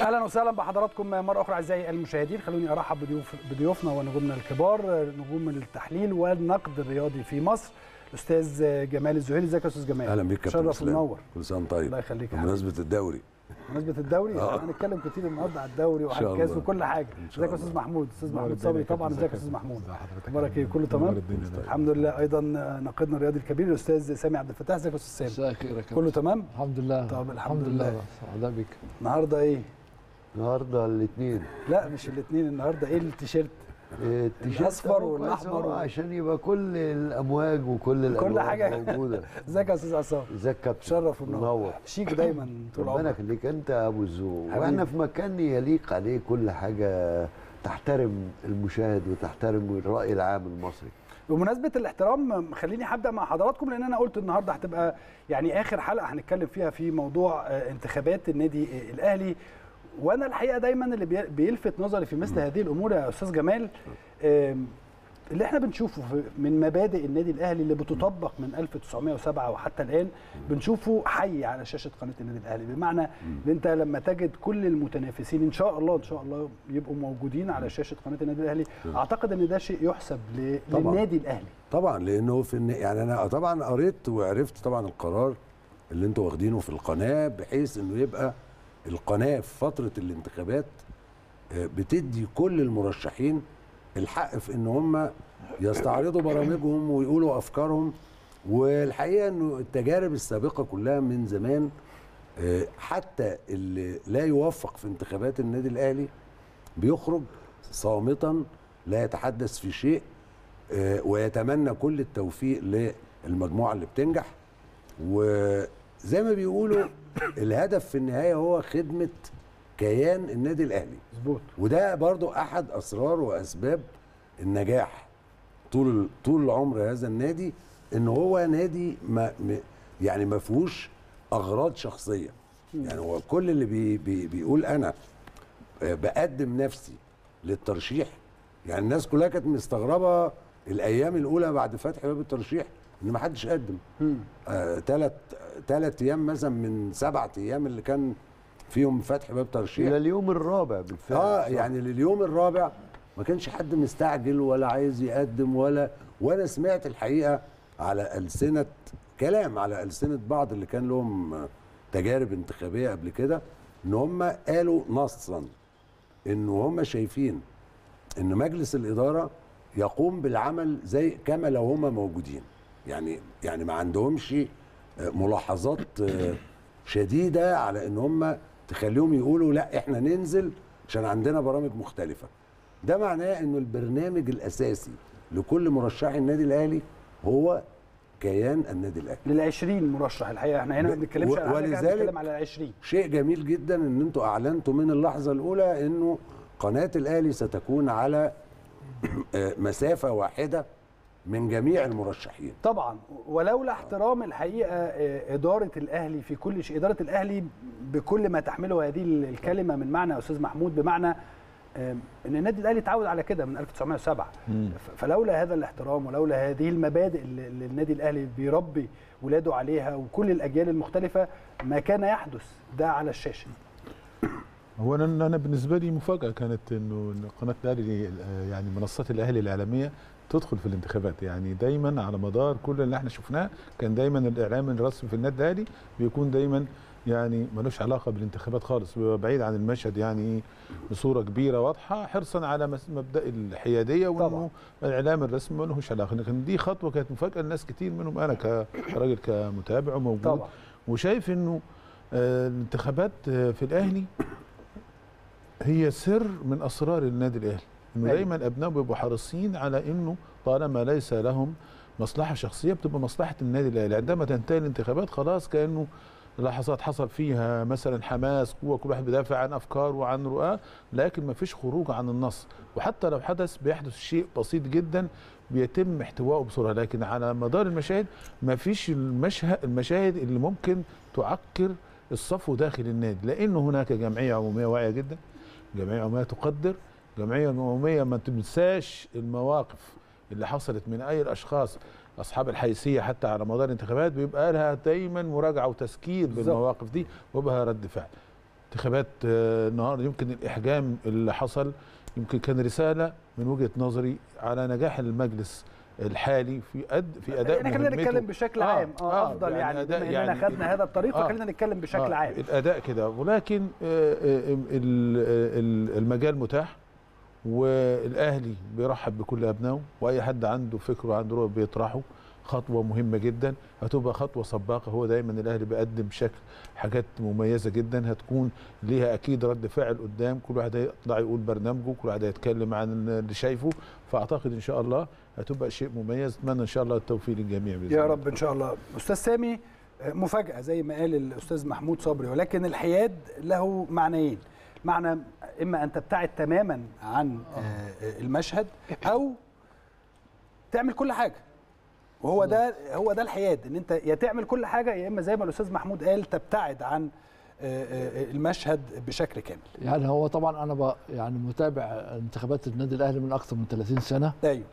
أهلا وسهلا بحضراتكم مرة أخرى أعزائي المشاهدين. خلوني أرحب بضيوف بضيوفنا ونجومنا الكبار نجوم التحليل والنقد الرياضي في مصر الأستاذ جمال الزهيري. إزيك يا أستاذ جمال؟ أهلا بيك كابتن شرف ومنور كل سنة وأنت طيب. الله يخليك بمناسبة الدوري. بمناسبة الدوري آه. هنتكلم كتير النهارده على الدوري وعلى الكاس. وكل حاجة. إزيك يا. أستاذ محمود؟ أستاذ نور محمود صبري. طبعا. إزيك ازيك يا أستاذ محمود. أخبارك إيه؟ كله تمام؟ ده. الحمد لله. أيضا ناقدنا الرياضي الكبير الأستاذ سامي عبد الفتاح. إزيك يا أستاذ سامي؟ مساء الخير كله تمام؟ الحمد لله. طب الحمد الحمد لله. لله. سعداء بك. النهارده إيه؟ النهارده الاثنين؟ لا مش الاثنين النهارده إيه التيشيرت؟ والأحمر أهو و- عشان يبقى كل الأمواج وكل الألوان حاجة. موجودة. إزيك يا أستاذ عصام؟ إزيك كابتن؟ شرف ومنور. منور. شيك دايما طول ربنا عمرك. يخليك أنت يا أبو الذوق. وإحنا في مكان يليق عليه كل حاجة تحترم المشاهد وتحترم الرأي العام المصري. بمناسبة الاحترام خليني هبدأ مع حضراتكم لأن أنا قلت النهارده هتبقى يعني آخر حلقة هنتكلم فيها في موضوع آه، انتخابات النادي آه، الأهلي. وأنا الحقيقة دايما اللي بي- بيلفت نظري في مثل هذه الأمور يا أستاذ جمال اللي إحنا بنشوفه من مبادئ النادي الأهلي اللي بتطبق من 1907 وحتى الآن بنشوفه حي على شاشة قناة النادي الأهلي. بمعنى إن انت لما تجد كل المتنافسين إن شاء الله إن شاء الله يبقوا موجودين على شاشة قناة النادي الأهلي أعتقد إن ده شيء يحسب. للنادي الأهلي. طبعا لأنه في يعني أنا طبعا قريت وعرفت طبعا القرار اللي أنتوا واخدينه في القناة بحيث إنه يبقى القناة في فترة الانتخابات آه، بتدي كل المرشحين الحق في إن هم يستعرضوا برامجهم ويقولوا أفكارهم. والحقيقة إنه التجارب السابقة كلها من زمان آه، حتى اللي لا يوفق في انتخابات النادي الأهلي بيخرج صامتا لا يتحدث في شيء آه، ويتمنى كل التوفيق للمجموعة اللي بتنجح. وزي ما بيقولوا الهدف في النهاية هو خدمة كيان النادي الأهلي. مظبوط. وده برضو أحد أسرار وأسباب النجاح طول طول العمر هذا النادي إن هو نادي ما يعني ما فيهوش أغراض شخصية. يعني هو كل اللي بي بي بيقول أنا آه، بقدم نفسي للترشيح. يعني الناس كلها كانت مستغربة الأيام الأولى بعد فتح باب الترشيح ان ما حدش قدم. ثلاث ثلاث أيام مثلا من سبعة أيام اللي كان فيهم فتح باب ترشيح. إلى اليوم الرابع بالفعل. آه صح. يعني لليوم الرابع ما كانش حد مستعجل ولا عايز يقدم ولا وأنا سمعت الحقيقة على ألسنة كلام على ألسنة بعض اللي كان لهم آه، تجارب انتخابية قبل كده إن هم قالوا نصا إن هم شايفين إن مجلس الإدارة يقوم بالعمل زي كما لو هم موجودين. يعني يعني ما عندهمش آه، ملاحظات آه، شديدة على إن هم تخليهم يقولوا لأ إحنا ننزل عشان عندنا برامج مختلفة. ده معناه إنه البرنامج الأساسي لكل مرشحي النادي الأهلي هو كيان النادي الأهلي. لل 20 مرشح الحقيقة. إحنا هنا ما بنتكلمش على ولذلك- بنتكلم على ال 20 شيء جميل جدا إن أنتوا أعلنتوا من اللحظة الأولى إنه قناة الأهلي ستكون على آه، مسافة واحدة من جميع المرشحين. طبعا ولولا احترام الحقيقة آه، إدارة الأهلي في كل شيء إدارة الأهلي بكل ما تحمله هذه الكلمة من معنى يا أستاذ محمود بمعنى آه، إن النادي الأهلي اتعود على كده من 1907 ف- فلولا هذا الاحترام ولولا هذه المبادئ اللي النادي الأهلي بيربي ولاده عليها وكل الأجيال المختلفة ما كان يحدث ده على الشاشة. هو أنا بالنسبة لي مفاجأة كانت إنه قناة الأهلي آه، يعني منصات الأهلي الاعلاميه تدخل في الانتخابات. يعني دايما على مدار كل اللي إحنا شفناه كان دايما الإعلام الرسمي في النادي الأهلي بيكون دايما يعني ملوش علاقة بالانتخابات خالص بعيد عن المشهد يعني بصورة كبيرة واضحة حرصا على مبدأ الحيادية طبعاً. وانه الإعلام الرسمي ملوش علاقة. لكن دي خطوة كانت مفاجأة لناس كتير منهم أنا كراجل كمتابع وموجود. طبعا. وشايف إنه آه، الانتخابات آه، في الأهلي هي سر من أسرار النادي الأهلي. إنه أيوة. دايما ابنائه بيبقوا حريصين على إنه طالما ليس لهم مصلحة شخصية بتبقى مصلحة النادي الأهلي. عندما تنتهي الانتخابات خلاص كأنه لحظات حصل فيها مثلا حماس قوة كل واحد بيدافع عن افكار وعن رؤاه لكن ما فيش خروج عن النص. وحتى لو حدث بيحدث شيء بسيط جدا بيتم احتوائه بسرعة. لكن على مدار المشاهد ما فيش المشهد المشاهد اللي ممكن تعكر الصفو داخل النادي. لأن هناك جمعية عمومية واعية جدا جمعية عمومية تقدر جمعية عموميه ما تنساش المواقف اللي حصلت من أي الأشخاص أصحاب الحيثية حتى على مدار الانتخابات بيبقى لها دايما مراجعة وتذكير بالظبط. بالمواقف دي وبها رد فعل انتخابات آه، النهارده يمكن الإحجام اللي حصل يمكن كان رسالة من وجهة نظري على نجاح المجلس الحالي في أد في أداء يعني خلينا. نتكلم بشكل آه، عام آه, آه، أفضل يعني, بما إننا خدنا هذا الطريق آه. فخلينا نتكلم بشكل آه، عام الأداء كده ولكن آه، آه، ال- ال- المجال متاح والأهلي بيرحب بكل أبنائه وأي حد عنده فكر وعنده رؤية بيطرحه. خطوة مهمة جدا هتبقى خطوة سباقة. هو دايما الأهلي بيقدم بشكل حاجات مميزة جدا هتكون ليها أكيد رد فعل قدام. كل واحد هيطلع يقول برنامجه كل واحد هيتكلم عن اللي شايفه. فأعتقد إن شاء الله هتبقى شيء مميز. أتمنى إن شاء الله التوفيق للجميع بإذن يا الله. رب إن شاء الله. أستاذ سامي مفاجأة زي ما قال الأستاذ محمود صبري ولكن الحياد له معنيين. معنى إما أن تبتعد تماما عن آه، آه، المشهد أو تعمل كل حاجة. وهو ده هو ده الحياد إن أنت يا تعمل كل حاجة يا إما زي ما الأستاذ محمود قال تبتعد عن آه، المشهد بشكل كامل. يعني هو طبعا أنا ب يعني متابع انتخابات النادي الأهلي من أكثر من 30 سنة. أيوه.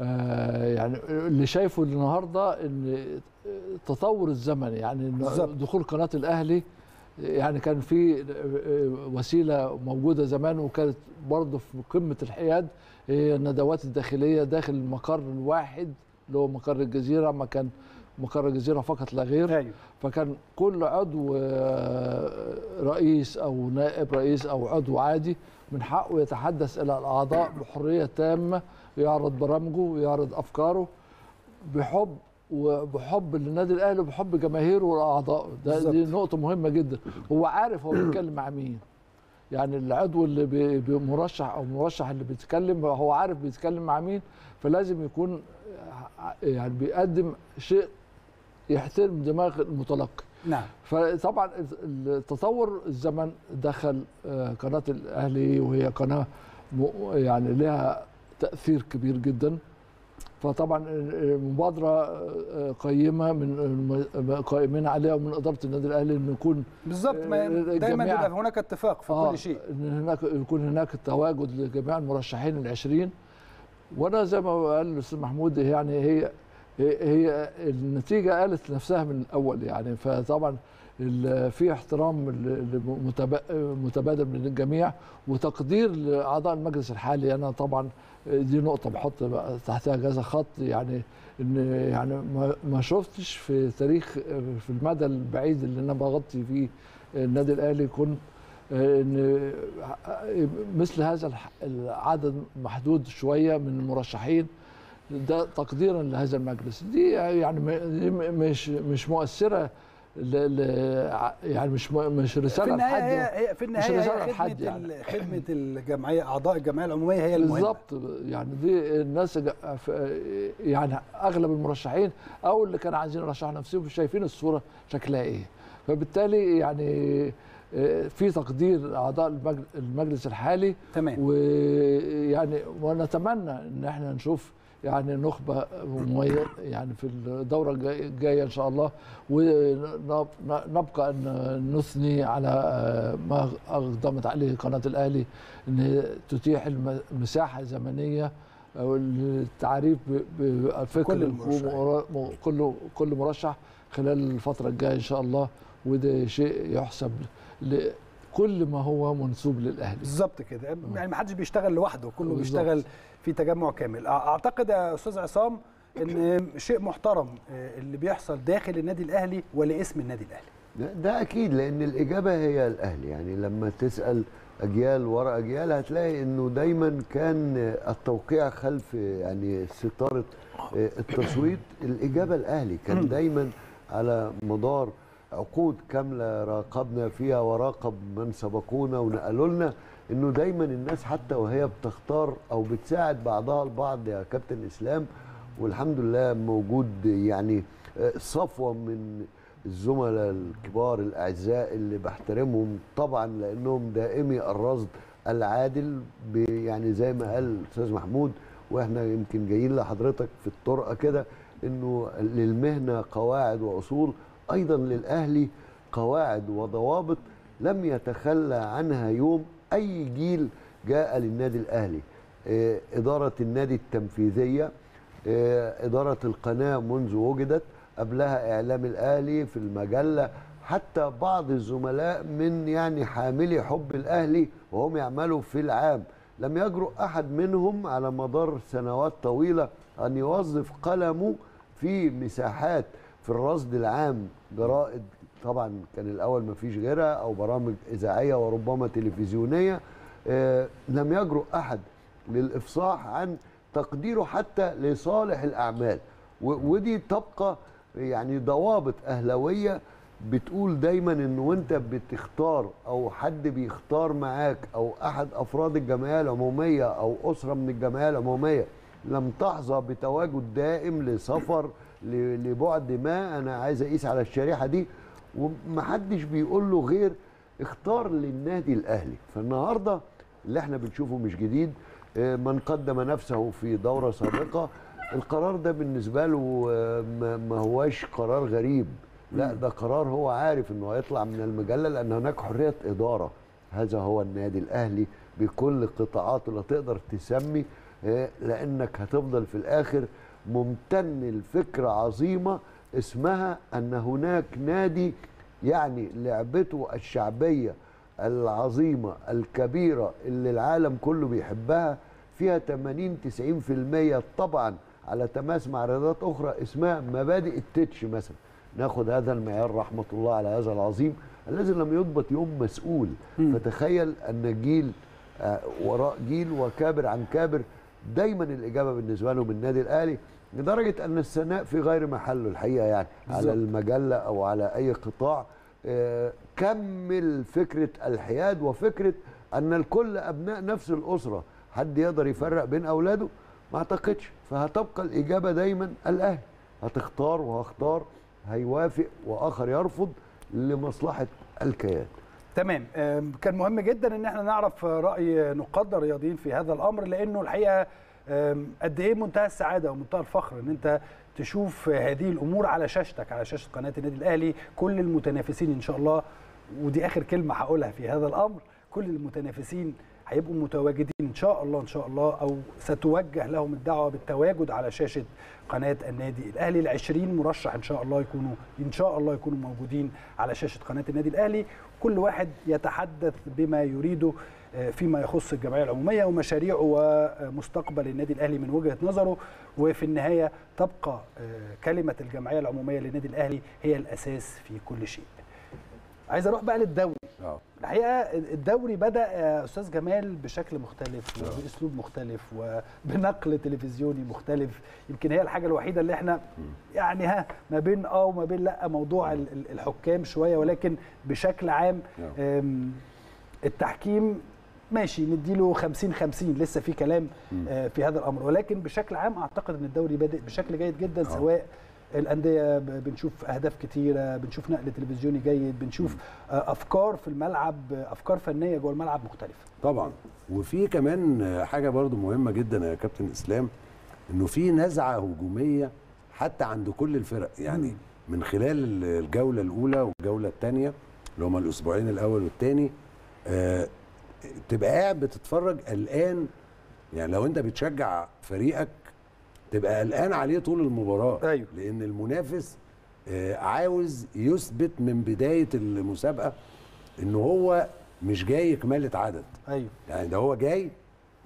آه يعني اللي شايفه النهارده إن تطور الزمن يعني. دخول قناة الأهلي يعني كان في وسيلة موجودة زمان وكانت برضه في قمة الحياد هي الندوات الداخلية داخل المقر الواحد اللي هو مقر الجزيرة ما كان مقر الجزيرة فقط لا غير. أيوه. فكان كل عضو آه، رئيس أو نائب رئيس أو عضو عادي من حقه يتحدث إلى الأعضاء بحرية تامة يعرض برامجه ويعرض أفكاره بحب وبحب للنادي الأهلي وبحب جماهيره واعضائه ده دي بالظبط. نقطة مهمة جدا. هو عارف هو بيتكلم مع مين. يعني العضو اللي بي- بي- مرشح أو المرشح اللي بيتكلم هو عارف بيتكلم مع مين فلازم يكون يعني بيقدم شيء يحترم دماغ المتلقي. نعم. فطبعا التطور الزمن دخل آه، قناة الأهلي وهي قناة يعني لها تأثير كبير جدا. فطبعا المبادره آه، قيمة من قائمين عليها ومن إدارة النادي الأهلي انه يكون بالظبط آه، دايما بيبقى هناك اتفاق في كل شيء. إن هناك يكون هناك تواجد لجميع المرشحين العشرين. وأنا زي ما قال الأستاذ محمود يعني هي هي النتيجة قالت نفسها من الأول يعني. فطبعا ال- في احترام متبادل من الجميع وتقدير لأعضاء المجلس الحالي. أنا طبعا دي نقطة بحط تحتها كذا خط يعني إن يعني ما- شفتش في تاريخ في المدى البعيد اللي أنا بغطي فيه النادي الأهلي كنت إن مثل هذا العدد محدود شوية من المرشحين. ده تقديرا لهذا المجلس. دي يعني مش مش مؤثرة ل ل يعني مش مش رسالة لحد هي هي- في النهاية رسالة هي لحد خدمة يعني. خدمة الجمعية أعضاء الجمعية العمومية هي المهمة. بالظبط. يعني دي الناس يعني أغلب المرشحين أو اللي كانوا عايزين يرشحوا نفسهم شايفين الصورة شكلها إيه. فبالتالي يعني آه، في تقدير أعضاء المجل- المجلس الحالي. تمام. ويعني ونتمنى إن إحنا نشوف يعني نخبة يعني في الدورة الجاي- الجاية إن شاء الله. ونبقى إن نثني على آه، ما أقدمت عليه قناة الأهلي إن تتيح الم- مساحه زمنيه أو التعريف ب- بالفكر كل كل كل مرشح خلال الفترة الجاية إن شاء الله. وده شيء يحسب لكل ما هو منسوب للأهلي. بالظبط كده. يعني ما حدش بيشتغل لوحده كله بالظبط. بيشتغل في تجمع كامل. أعتقد يا أستاذ عصام إن شيء محترم آه، اللي بيحصل داخل النادي الأهلي ولاسم النادي الأهلي. ده, ده أكيد لأن الإجابة هي الأهلي. يعني لما تسأل أجيال ورا أجيال هتلاقي إنه دايما كان التوقيع خلف يعني ستارة التصويت. الإجابة الأهلي كان دايما على مدار عقود كاملة راقبنا فيها وراقب من سبقونا ونقلوا لنا إنه دايما الناس حتى وهي بتختار أو بتساعد بعضها البعض يا كابتن إسلام والحمد لله موجود يعني صفوة من الزملاء الكبار الأعزاء اللي بحترمهم طبعا لأنهم دائمي الرصد العادل يعني زي ما قال الاستاذ محمود وإحنا يمكن جايين لحضرتك في الطرقة كده إنه للمهنة قواعد وأصول أيضا للأهلي قواعد وضوابط لم يتخلى عنها يوم أي جيل جاء للنادي الأهلي. آه، إدارة النادي التنفيذية آه، إدارة القناة منذ وجدت قبلها إعلام الأهلي في المجلة. حتى بعض الزملاء من يعني حاملي حب الأهلي وهم يعملوا في العام. لم يجرؤ أحد منهم على مدار سنوات طويلة أن يوظف قلمه في مساحات في الرصد العام جرائد طبعا كان الأول ما فيش غيرها أو برامج إذاعية وربما تلفزيونية آه لم يجرؤ أحد للإفصاح عن تقديره حتى لصالح الأعمال. ودي تبقى يعني ضوابط اهلاويه بتقول دايما إن وأنت بتختار أو حد بيختار معاك أو أحد أفراد الجمعية العمومية أو أسرة من الجمعية العمومية لم تحظى بتواجد دائم لسفر لبعد ما أنا عايز أقيس على الشريحة دي ومحدش بيقول له غير اختار للنادي الأهلي. فالنهارده اللي إحنا بنشوفه مش جديد. آه، من قدم نفسه في دورة سابقة. القرار ده بالنسبة له آه، ما هواش قرار غريب. لا ده قرار هو عارف إنه هيطلع من المجلة لأن هناك حرية إدارة. هذا هو النادي الأهلي بكل قطاعاته اللي تقدر تسمي. آه، لأنك هتفضل في الآخر ممتن لفكرة عظيمة اسمها أن هناك نادي يعني لعبته الشعبية العظيمة الكبيرة اللي العالم كله بيحبها فيها 80 90% طبعا على تماس مع رياضات أخرى اسمها مبادئ التتش مثلا. ناخد هذا المعيار رحمة الله على هذا العظيم الذي لم يضبط يوم مسؤول. فتخيل أن جيل آه، وراء جيل وكابر عن كابر دايما الإجابة بالنسبة لهم النادي الأهلي لدرجة أن الثناء في غير محله الحقيقة يعني على بالظبط. المجلة أو على أي قطاع. آه، كمل فكرة الحياد وفكرة أن الكل أبناء نفس الأسرة. حد يقدر يفرق بين أولاده؟ ما أعتقدش. فهتبقى الإجابة دايما الاهلي هتختار وهختار هيوافق وآخر يرفض لمصلحة الكيان. تمام. كان مهم جدا إن إحنا نعرف رأي نقاد الرياضيين في هذا الأمر لأنه الحقيقة قد إيه منتهى السعادة ومنتهى الفخر إن أنت تشوف هذه الأمور على شاشتك على شاشة قناة النادي الأهلي. كل المتنافسين إن شاء الله ودي آخر كلمة هقولها في هذا الأمر كل المتنافسين هيبقوا متواجدين إن شاء الله إن شاء الله أو ستوجه لهم الدعوة بالتواجد على شاشة قناة النادي الأهلي. ال 20 مرشح إن شاء الله يكونوا إن شاء الله يكونوا موجودين على شاشة قناة النادي الأهلي. كل واحد يتحدث بما يريده. فيما يخص الجمعية العمومية ومشاريعه ومستقبل النادي الأهلي من وجهة نظره. وفي النهاية تبقى آه، كلمة الجمعية العمومية للنادي الأهلي هي الأساس في كل شيء. عايز أروح بقى للدوري. آه. الحقيقة الدوري بدأ يا أستاذ جمال بشكل مختلف وبأسلوب مختلف وبنقل تلفزيوني مختلف. يمكن هي الحاجة الوحيدة اللي إحنا يعني ها ما بين آه وما بين لأ موضوع ال- ال- الحكام شوية. ولكن بشكل عام التحكيم ماشي نديله 50 50 لسه في كلام آه، في هذا الأمر. ولكن بشكل عام أعتقد إن الدوري بادئ بشكل جيد جدا سواء الأندية بنشوف أهداف كتيرة بنشوف نقل تلفزيوني جيد بنشوف آه، أفكار في الملعب أفكار فنية جوه الملعب مختلفة. طبعا. وفي كمان حاجة برضو مهمة جدا يا كابتن إسلام إنه في نزعة هجومية حتى عند كل الفرق. يعني من خلال الجولة الأولى والجولة الثانية اللي هما الأسبوعين الأول والثاني آه تبقى قاعد بتتفرج قلقان. يعني لو انت بتشجع فريقك تبقى قلقان عليه طول المباراة. أيوه. لأن المنافس آه عاوز يثبت من بداية المسابقة إن هو مش جاي كمالة عدد أيوه. يعني ده هو جاي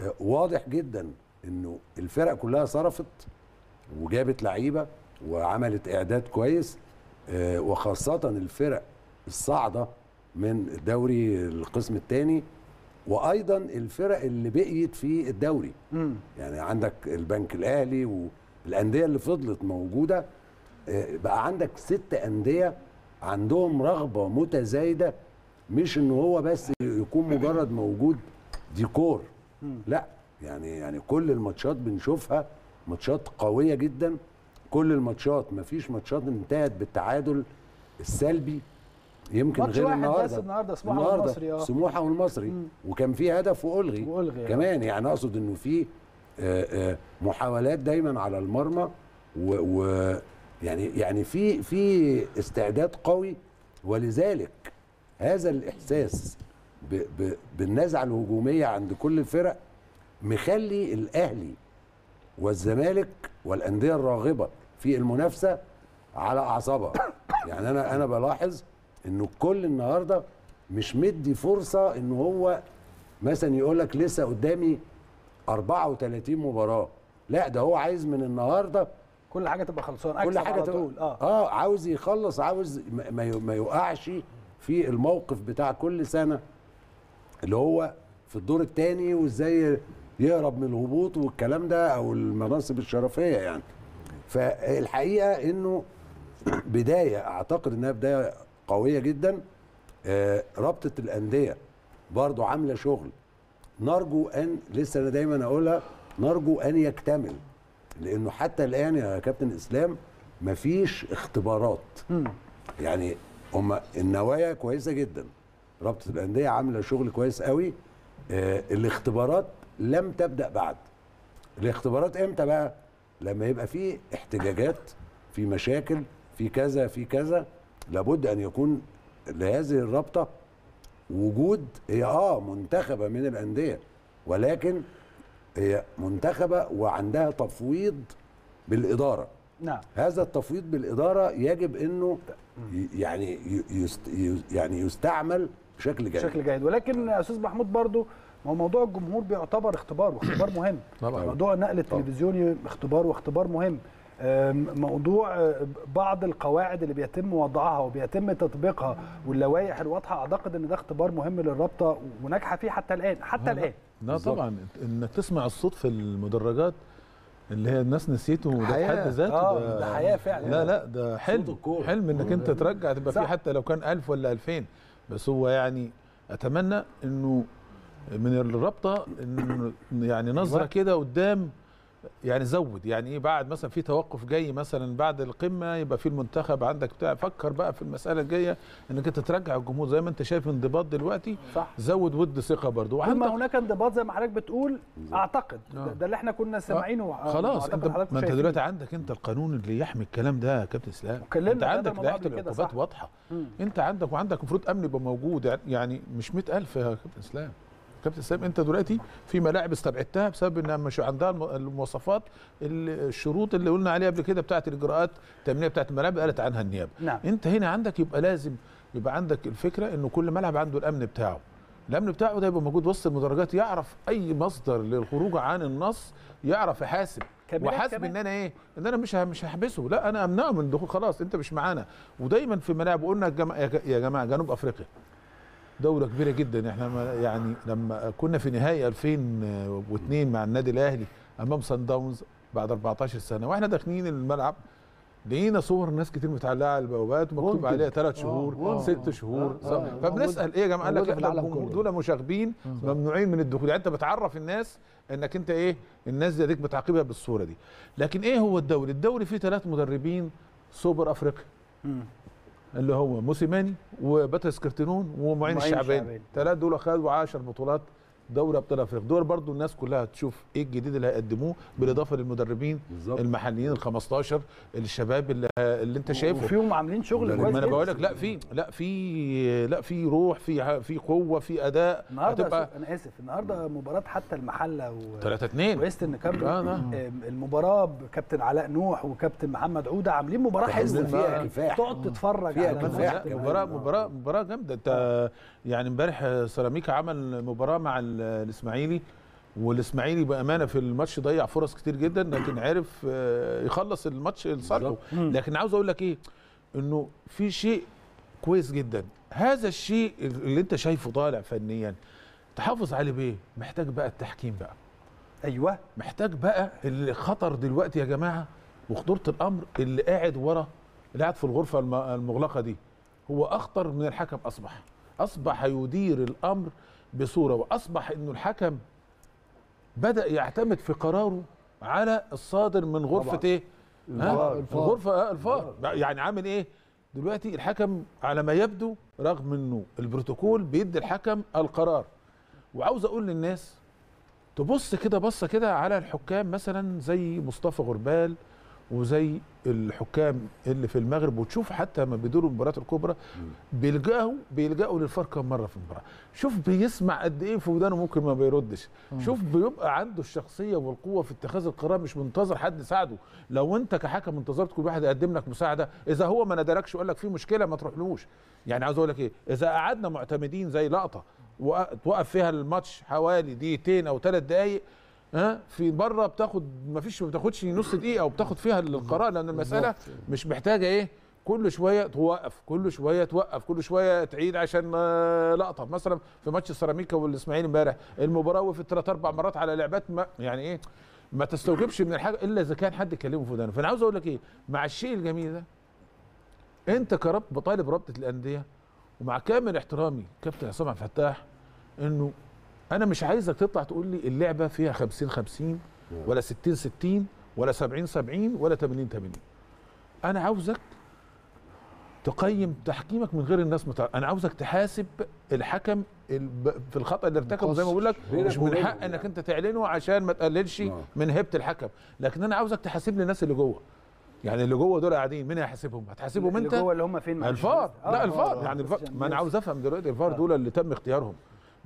آه، واضح جدا إنه الفرق كلها صرفت وجابت لعيبة وعملت إعداد كويس آه، وخاصة الفرق الصاعدة من الدوري القسم الثاني وأيضا الفرق اللي بقيت في الدوري. يعني عندك البنك الأهلي والانديه اللي فضلت موجودة آه، بقى عندك ست أندية عندهم رغبة متزايدة مش إن هو بس يكون مجرد موجود ديكور. لا يعني يعني كل الماتشات بنشوفها ماتشات قوية جدا. كل الماتشات مفيش ماتشات انتهت بالتعادل السلبي. يمكن ماتش غير واحد النهارده. بس النهارده سموحه والمصري آه. سموحة والمصري. وكان في هدف وألغي. وألغي، آه. كمان يعني أقصد إنه في آه، آه، محاولات دايما على المرمى. و, و يعني يعني في في استعداد قوي. ولذلك هذا الإحساس ب ب بالنزعة الهجومية عند كل الفرق مخلي الأهلي والزمالك والأندية الراغبة في المنافسة على أعصابها. يعني أنا أنا بلاحظ انه الكل النهارده مش مدي فرصة ان هو مثلا يقول لك لسه قدامي 34 مباراة. لا ده هو عايز من النهارده كل حاجة تبقى خلصانة كل حاجة على طول آه. آه عاوز يخلص عاوز ما- ما ي- ما يقعش في الموقف بتاع كل سنة اللي هو في الدور الثاني وازاي يهرب من الهبوط والكلام ده أو المناصب الشرفية يعني. فالحقيقة إنه بداية أعتقد إنها بداية قوية جدا. آه، رابطة الأندية برضو عاملة شغل. نرجو أن لسه أنا دايما أقولها نرجو أن يكتمل. لأنه حتى الآن يا كابتن إسلام مفيش اختبارات. يعني هم النوايا كويسة جدا. رابطة الأندية عاملة شغل كويس قوي. آه الاختبارات لم تبدأ بعد. الاختبارات إمتى بقى؟ لما يبقى في احتجاجات في مشاكل في كذا في كذا. لابد أن يكون لهذه الرابطة وجود هي آه منتخبة من الأندية ولكن هي منتخبة وعندها تفويض بالإدارة. نعم. هذا التفويض بالإدارة يجب إنه يعني ي- يست يعني يستعمل بشكل جيد. بشكل جيد. ولكن يا أستاذ محمود برضو ما هو موضوع الجمهور بيعتبر اختبار واختبار مهم. طبعاً. موضوع النقل التلفزيوني اختبار واختبار مهم. موضوع أه، بعض القواعد اللي بيتم وضعها وبيتم تطبيقها واللوائح الواضحة أعتقد إن ده اختبار مهم للرابطة وناجحة فيه حتى الآن حتى الآن لا. طبعا انك تسمع الصوت في المدرجات اللي هي الناس نسيته ده في حياة. حد ذاته آه ده حياه فعلا لا لا ده حلم. حلم إنك أنت ترجع تبقى صح. في حتى لو كان 1000 ولا 2000 بس هو يعني أتمنى إنه من الرابطة إنه يعني نظرة أيوة. كده قدام يعني زود يعني إيه بعد مثلا في توقف جاي مثلا بعد القمة يبقى في المنتخب عندك بتاع فكر بقى في المسألة الجاية إنك أنت ترجع الجمهور زي ما أنت شايف انضباط دلوقتي صح زود ود ثقة برضه طول ما وعندك هناك انضباط زي ما حضرتك بتقول أعتقد ده, آه. ده اللي إحنا كنا سامعينه آه، خلاص انت ما أنت. دلوقتي عندك أنت القانون اللي يحمي الكلام ده يا كابتن إسلام وكلمنا أنت عندك لائحه العقوبات. واضحة مم. أنت عندك وعندك المفروض أمن يبقى موجود يعني- يعني مش 100000 يا كابتن إسلام كابتن اسلام انت دلوقتي في ملاعب استبعدتها بسبب إنها مش عندها الم- المواصفات ال- الشروط اللي قلنا عليها قبل كده بتاعت الإجراءات التأمينية بتاعت الملاعب قالت عنها النيابة. نعم. انت هنا عندك يبقى لازم يبقى عندك الفكرة إنه كل ملعب عنده الأمن بتاعه. الأمن بتاعه ده يبقى موجود وسط المدرجات يعرف أي مصدر للخروج عن النص يعرف يحاسب. وحاسب. إن أنا إيه؟ إن أنا مش مش هحبسه. لا أنا أمنعه من الدخول خلاص أنت مش معانا. ودايما في ملاعب قلنا يا جماعة جنوب أفريقيا دولة كبيرة جدا إحنا يعني لما كنا في نهائي 2002 مع النادي الأهلي أمام سان داونز بعد 14 سنة وإحنا داخلين الملعب لقينا صور ناس كتير متعلقة على البوابات ومكتوب. عليها ثلاث آه، شهور آه. ست شهور آه، آه. فبنسأل إيه يا جماعة قال لك إحنا الجمهور. دول مشاغبين ممنوعين من الدخول يعني أنت بتعرف الناس إنك أنت إيه الناس دي اديك بتعاقبها بالصورة دي لكن إيه هو الدوري الدوري فيه ثلاث مدربين سوبر أفريقيا. اللي هو موسيماني وباتريس كرتنون ومعين معين الشعباني الشعباني. ثلاث دول خدوا 10 بطولات دوري أبطال أفريقيا. دول برضو الناس كلها تشوف إيه الجديد اللي هيقدموه بالإضافة للمدربين بالظبط. المحليين ال 15 الشباب اللي, اللي أنت شايفه وفيهم عاملين شغل كويس ما أنا. بقول لك لا في لا في لا في روح في في قوة في أداء. النهارده هتبقى أنا آسف. النهارده مباراة حتى المحلة و 3 2 ويسترن كامل آه، آه. آم، المباراة بكابتن علاء نوح وكابتن محمد عودة عاملين مباراة حلوة. فيها. تقعد تتفرج فيها على آه. مباراة مباراة جامدة. أنت يعني امبارح سيراميكا عمل مباراة مع ال- الإسماعيلي والإسماعيلي بأمانة في الماتش ضيع فرص كتير جدا لكن عرف آه، يخلص الماتش لصالحه. لكن عاوز أقول لك إيه؟ إنه في شيء كويس جدا. هذا الشيء اللي أنت شايفه طالع فنيا تحافظ عليه بإيه؟ محتاج بقى التحكيم بقى. أيوه. محتاج بقى الخطر دلوقتي يا جماعة وخطورة الأمر اللي قاعد ورا اللي قاعد في الغرفة الم- المغلقة دي هو أخطر من الحكم أصبح. أصبح يدير الأمر بصورة واصبح إنه الحكم بدأ يعتمد في قراره على الصادر من غرفة طبعاً. إيه ها؟ الفار. الغرفه آه، الفار يعني عامل إيه دلوقتي الحكم على ما يبدو رغم إنه البروتوكول بيدي الحكم القرار وعاوز أقول للناس تبص كده بصة كده على الحكام مثلا زي مصطفى غربال وزي الحكام اللي في المغرب وتشوف حتى لما بيدوروا المباريات الكبرى بيلجأوا بيلجأوا للفار كم مرة في المباراة. شوف بيسمع قد إيه في ودانه ممكن ما بيردش. شوف بيبقى عنده الشخصية والقوة في اتخاذ القرار مش منتظر حد يساعده. لو أنت كحكم انتظرت كل واحد يقدم لك مساعدة إذا هو ما نادركش وقال لك في مشكلة ما تروحلوش. يعني عاوز أقول لك إيه؟ إذا قعدنا معتمدين زي لقطة وق- توقف فيها الماتش حوالي دقيقتين أو ثلاث دقائق ها؟ في بره بتاخد ما فيش ما بتاخدش نص دقيقة وبتاخد فيها القرار لأن المسألة مش محتاجة إيه؟ كل شوية توقف كل شوية توقف كل شوية تعيد عشان لقطة. مثلا في ماتش السيراميكا والإسماعيلي امبارح المباراة وقفت ثلاث أربع مرات على لعبات ما يعني إيه؟ ما تستوجبش من الحاجة إلا إذا كان حد كلمه في ودانه. فأنا عاوز أقول لك إيه؟ مع الشيء الجميل ده أنت كرب بطالب رابطة الأندية ومع كامل احترامي كابتن عصام عبد الفتاح إنه أنا مش عايزك تطلع تقول لي اللعبة فيها 50 50 ولا 60 60 ولا 70 70 ولا 80 80 أنا عاوزك تقيم تحكيمك من غير الناس متع... أنا عاوزك تحاسب الحكم الب... في الخطأ اللي ارتكبه زي ما بقول لك مش من حق إنك. أنت تعلنه عشان ما تقللش آه. من هيبة الحكم. لكن أنا عاوزك تحاسب لي الناس اللي جوه. يعني اللي جوه دول قاعدين مين هيحاسبهم؟ هتحاسبهم اللي أنت؟ جوه اللي هم فين؟ الفار. آه، لا آه، الفار. آه، يعني الفار. ما أنا عاوز أفهم دلوقتي الفار دول اللي تم اختيارهم.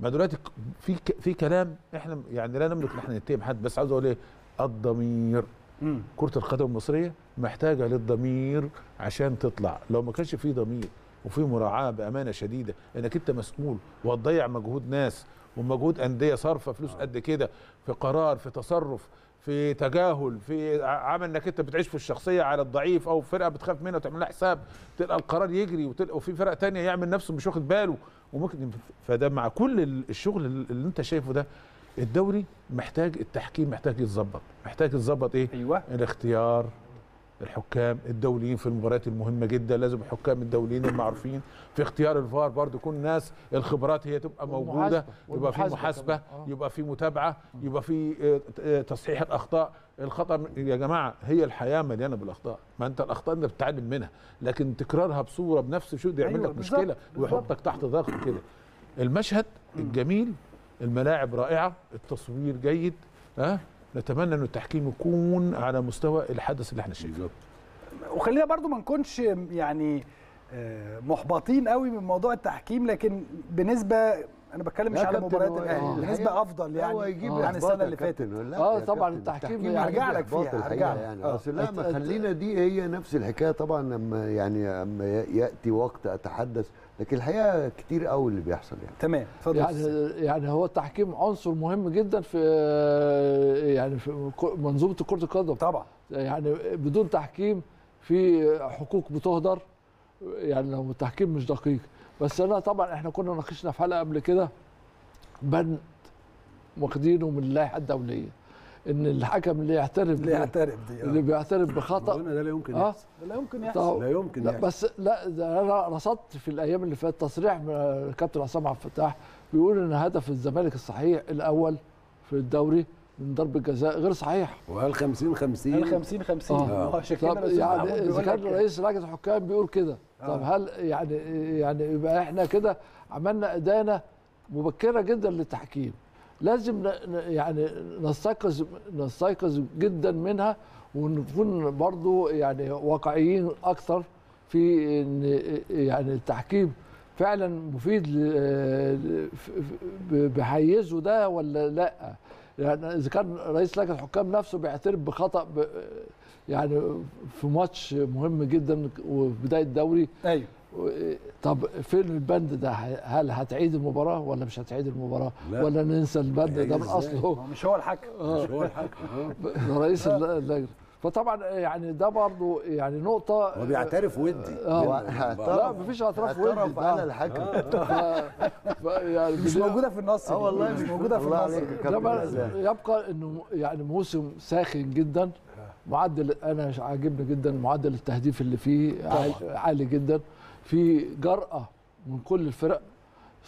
ما دلوقتي في ك- في كلام إحنا يعني لا نملك إن إحنا نتهم حد بس عاوز أقول إيه؟ الضمير. كرة القدم المصرية محتاجة للضمير عشان تطلع. لو ما كانش في ضمير وفي مراعاة بأمانة شديدة إنك أنت مسؤول وهتضيع مجهود ناس ومجهود أندية صارفة فلوس قد كده في قرار في تصرف في تجاهل في عمل إنك أنت بتعيش في الشخصية على الضعيف أو فرقة بتخاف منها وتعمل لها حساب تلقى القرار يجري وتلقى وفي فرق تانية يعمل نفسه مش واخد باله. وممكن فده مع كل ال- الشغل اللي انت شايفه ده الدوري محتاج التحكيم محتاج يتظبط. محتاج يتظبط إيه؟ أيوه. الاختيار الحكام الدوليين في المباريات المهمة جدا لازم الحكام الدوليين المعروفين في اختيار الفار برضو يكون الناس الخبرات هي تبقى موجودة. يبقى في محاسبة. آه. يبقى في متابعة يبقى في آه، آه، تصحيح الأخطاء الخطأ يا جماعة هي الحياة مليانة بالأخطاء ما أنت الأخطاء انت بتتعلم منها لكن تكرارها بصورة بنفس شو ده يعمل أيوة، لك مشكلة. ويحطك تحت ضغط كده المشهد الجميل الملاعب رائعة التصوير جيد ها نتمنى إن التحكيم يكون على مستوى الحدث اللي إحنا بالظبط وخلينا برضو ما نكونش يعني آه، محبطين قوي من موضوع التحكيم لكن بنسبه أنا بتكلم مش على مباريات الأهلي آه. بنسبه أفضل هو يعني يجيب آه. عن السنة اللي فاتت يا طبعاً التحكيم يعني- هرجع لك فيها، هرجع لك. يعني آه. أصل لا أت- ما خلينا دي هي نفس الحكاية طبعا لما يعني اما يأتي وقت أتحدث لكن الحقيقة كتير قوي اللي بيحصل يعني. تمام اتفضل يا يعني. يعني هو التحكيم عنصر مهم جدا في يعني في منظومة كرة القدم. طبعا. يعني بدون تحكيم في حقوق بتهدر يعني لو التحكيم مش دقيق. بس أنا طبعا إحنا كنا ناقشنا في حلقة قبل كده بند واخدينه من اللائحة الدولية. إن الحكم اللي يعترف اللي يعترف دي اللي آه. بيعترف بخطأ. قلنا ده لا يمكن آه. يحصل. لا يمكن يحصل طب- لا يمكن لا يحصل. بس لا ده أنا رصدت في الأيام اللي فاتت تصريح من الكابتن عصام عبد الفتاح بيقول إن هدف الزمالك الصحيح الأول في الدوري من ضربة جزاء غير صحيح. وقال 50 50 ال 50 50 آه. هو عشان كده طب يعني إذا كان رئيس لجنة الحكام بيقول كده. طب آه. هل يعني يعني يبقى إحنا كده عملنا إدانة مبكرة جدا للتحكيم. لازم يعني نستيقظ نستيقظ جدا منها ونكون برضو يعني واقعيين أكثر في إن يعني التحكيم فعلا مفيد بحيزه ده ولا لأ؟ يعني إذا كان رئيس لجنة الحكام نفسه بيعترف بخطأ يعني في ماتش مهم جدا وبدايه دوري أيوه. طب فين البند ده هل هتعيد المباراة ولا مش هتعيد المباراة لا. ولا ننسى البند ده من؟ أصله هو مش هو الحكم مش هو الحكم. ده رئيس اللجنه فطبعا يعني ده برضو يعني نقطة هو بيعترف ودي اعترف- لا مفيش اعتراف ودي اعترف. على الحكم ف- ف- يعني مش موجودة في النص آه. والله مش موجودة في النص. يبقى إنه يعني موسم ساخن جدا معدل أنا عاجبني جدا معدل التهديف اللي فيه عالي جدا في جرأة من كل الفرق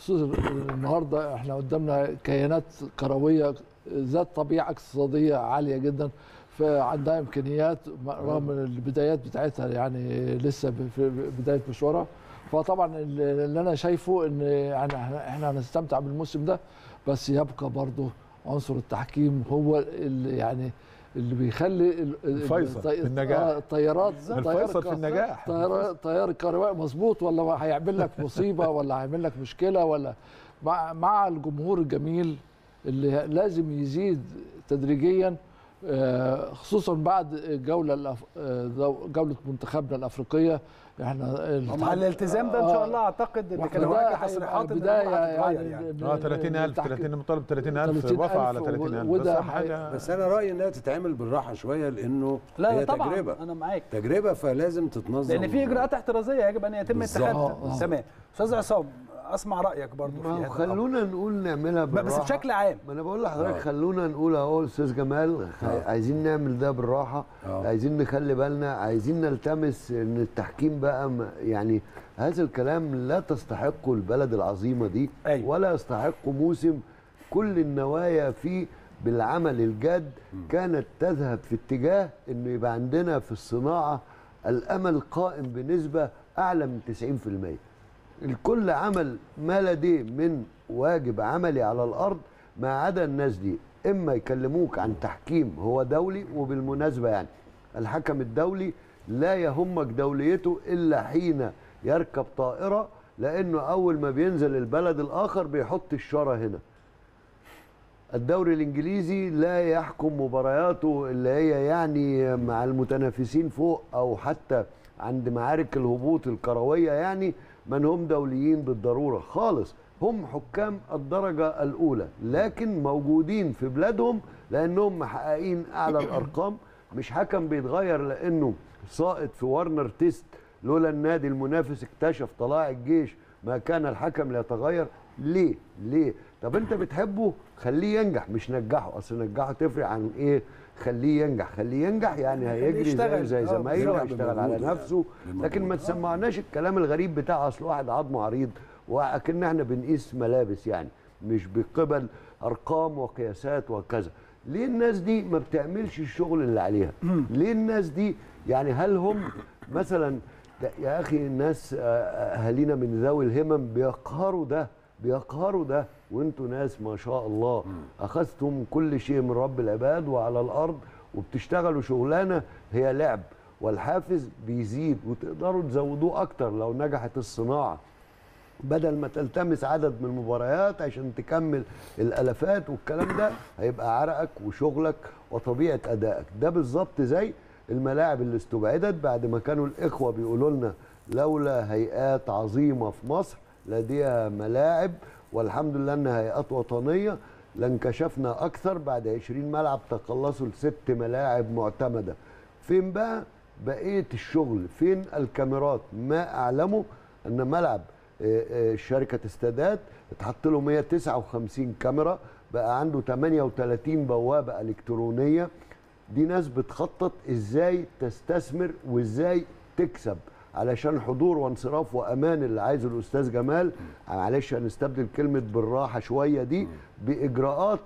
النهارده إحنا قدامنا كيانات كروية ذات طبيعة اقتصادية عالية جدا فعندها إمكانيات رغم البدايات بتاعتها يعني لسه في بداية مشوارها. فطبعا اللي أنا شايفه إن يعني إحنا هنستمتع بالموسم ده بس يبقى برضه عنصر التحكيم هو اللي يعني اللي بيخلي ال- ال- الفيصل الطي- في النجاح. آه، الطيارات الفيصل في النجاح. طيار طيار الكهرباء مظبوط ولا هيعمل لك مصيبة ولا هيعمل لك مشكلة ولا مع مع الجمهور الجميل اللي لازم يزيد تدريجيا خصوصا بعد الجوله الأف- آه، جولة منتخبنا الأفريقية إحنا مع الالتزام ده إن شاء آه، الله أعتقد إن كان وده هناك تصريحات إن يعني يعني. آه 30000 30 مطالب 30000 30,000 وافق على و- 30000 وده بس حاجة بس أنا رأيي إنها تتعمل بالراحة شوية لأنه لا هي طبعا تجربة أنا معاك تجربة فلازم تتنظم لأن في إجراءات احترازية يجب أن يتم. اتخاذها آه، آه. تمام أستاذ عصام أسمع رأيك برضو في ما هو هذا الأمر. خلونا نقول نعملها ب- بس بالراحة بشكل عام ما أنا بقول لحضرتك آه. خلونا نقول أهو أستاذ جمال آه. عايزين نعمل ده بالراحة آه. عايزين نخلي بالنا عايزين نلتمس إن التحكيم بقى يعني هذا الكلام لا تستحقه البلد العظيمة دي أيوة. ولا يستحقه موسم كل النوايا فيه بالعمل الجاد كانت تذهب في اتجاه إنه يبقى عندنا في الصناعة الأمل قائم بنسبة أعلى من 90% الكل عمل ما لديه من واجب عملي على الأرض ما عدا الناس دي. إما يكلموك عن تحكيم هو دولي وبالمناسبة يعني الحكم الدولي لا يهمك دوليته إلا حين يركب طائرة لأنه أول ما بينزل البلد الآخر بيحط الشارة هنا. الدوري الإنجليزي لا يحكم مبارياته اللي هي يعني مع المتنافسين فوق أو حتى عند معارك الهبوط الكروية يعني من هم دوليين بالضرورة خالص. هم حكام الدرجة الأولى لكن موجودين في بلادهم لأنهم محققين أعلى الأرقام. مش حكم بيتغير لأنه ساقط في ورنر تيست لولا النادي المنافس اكتشف طلاع الجيش ما كان الحكم ليتغير ليه؟ ليه؟ طب أنت بتحبه؟ خليه ينجح مش نجحه. أصل نجحه تفرق عن إيه؟ خليه ينجح خليه ينجح يعني هيجري زي يشتغل. زي آه، زمايله. هيشتغل على. نفسه. لكن ما آه. تسمعناش الكلام الغريب بتاع أصل واحد عظمه عريض وأكن إحنا بنقيس ملابس يعني مش بقبل أرقام وقياسات وكذا ليه الناس دي ما بتعملش الشغل اللي عليها ليه الناس دي يعني هل هم مثلا يا أخي الناس آه، أهالينا من ذوي الهمم بيقهروا ده بيقهروا ده. وانتوا ناس ما شاء الله أخذتم كل شيء من رب العباد وعلى الأرض وبتشتغلوا شغلانة هي لعب. والحافز بيزيد وتقدروا تزودوه أكتر لو نجحت الصناعة. بدل ما تلتمس عدد من المباريات عشان تكمل الالافات والكلام ده هيبقى عرقك وشغلك وطبيعة أدائك. ده بالظبط زي الملاعب اللي استبعدت بعد ما كانوا الإخوة بيقولوا لنا لولا هيئات عظيمة في مصر لديها ملاعب والحمد لله إنها هيئات وطنية. لانكشفنا أكثر بعد 20 ملعب تقلصوا لست ملاعب معتمدة. فين بقى؟ بقية الشغل. فين الكاميرات؟ ما أعلمه إن ملعب آه، آه، شركة استادات اتحط له 159 كاميرا بقى عنده 38 بوابة إلكترونية. دي ناس بتخطط إزاي تستثمر وإزاي تكسب. علشان حضور وانصراف وامان اللي عايزه الأستاذ جمال. معلش هنستبدل كلمة بالراحة شوية دي بإجراءات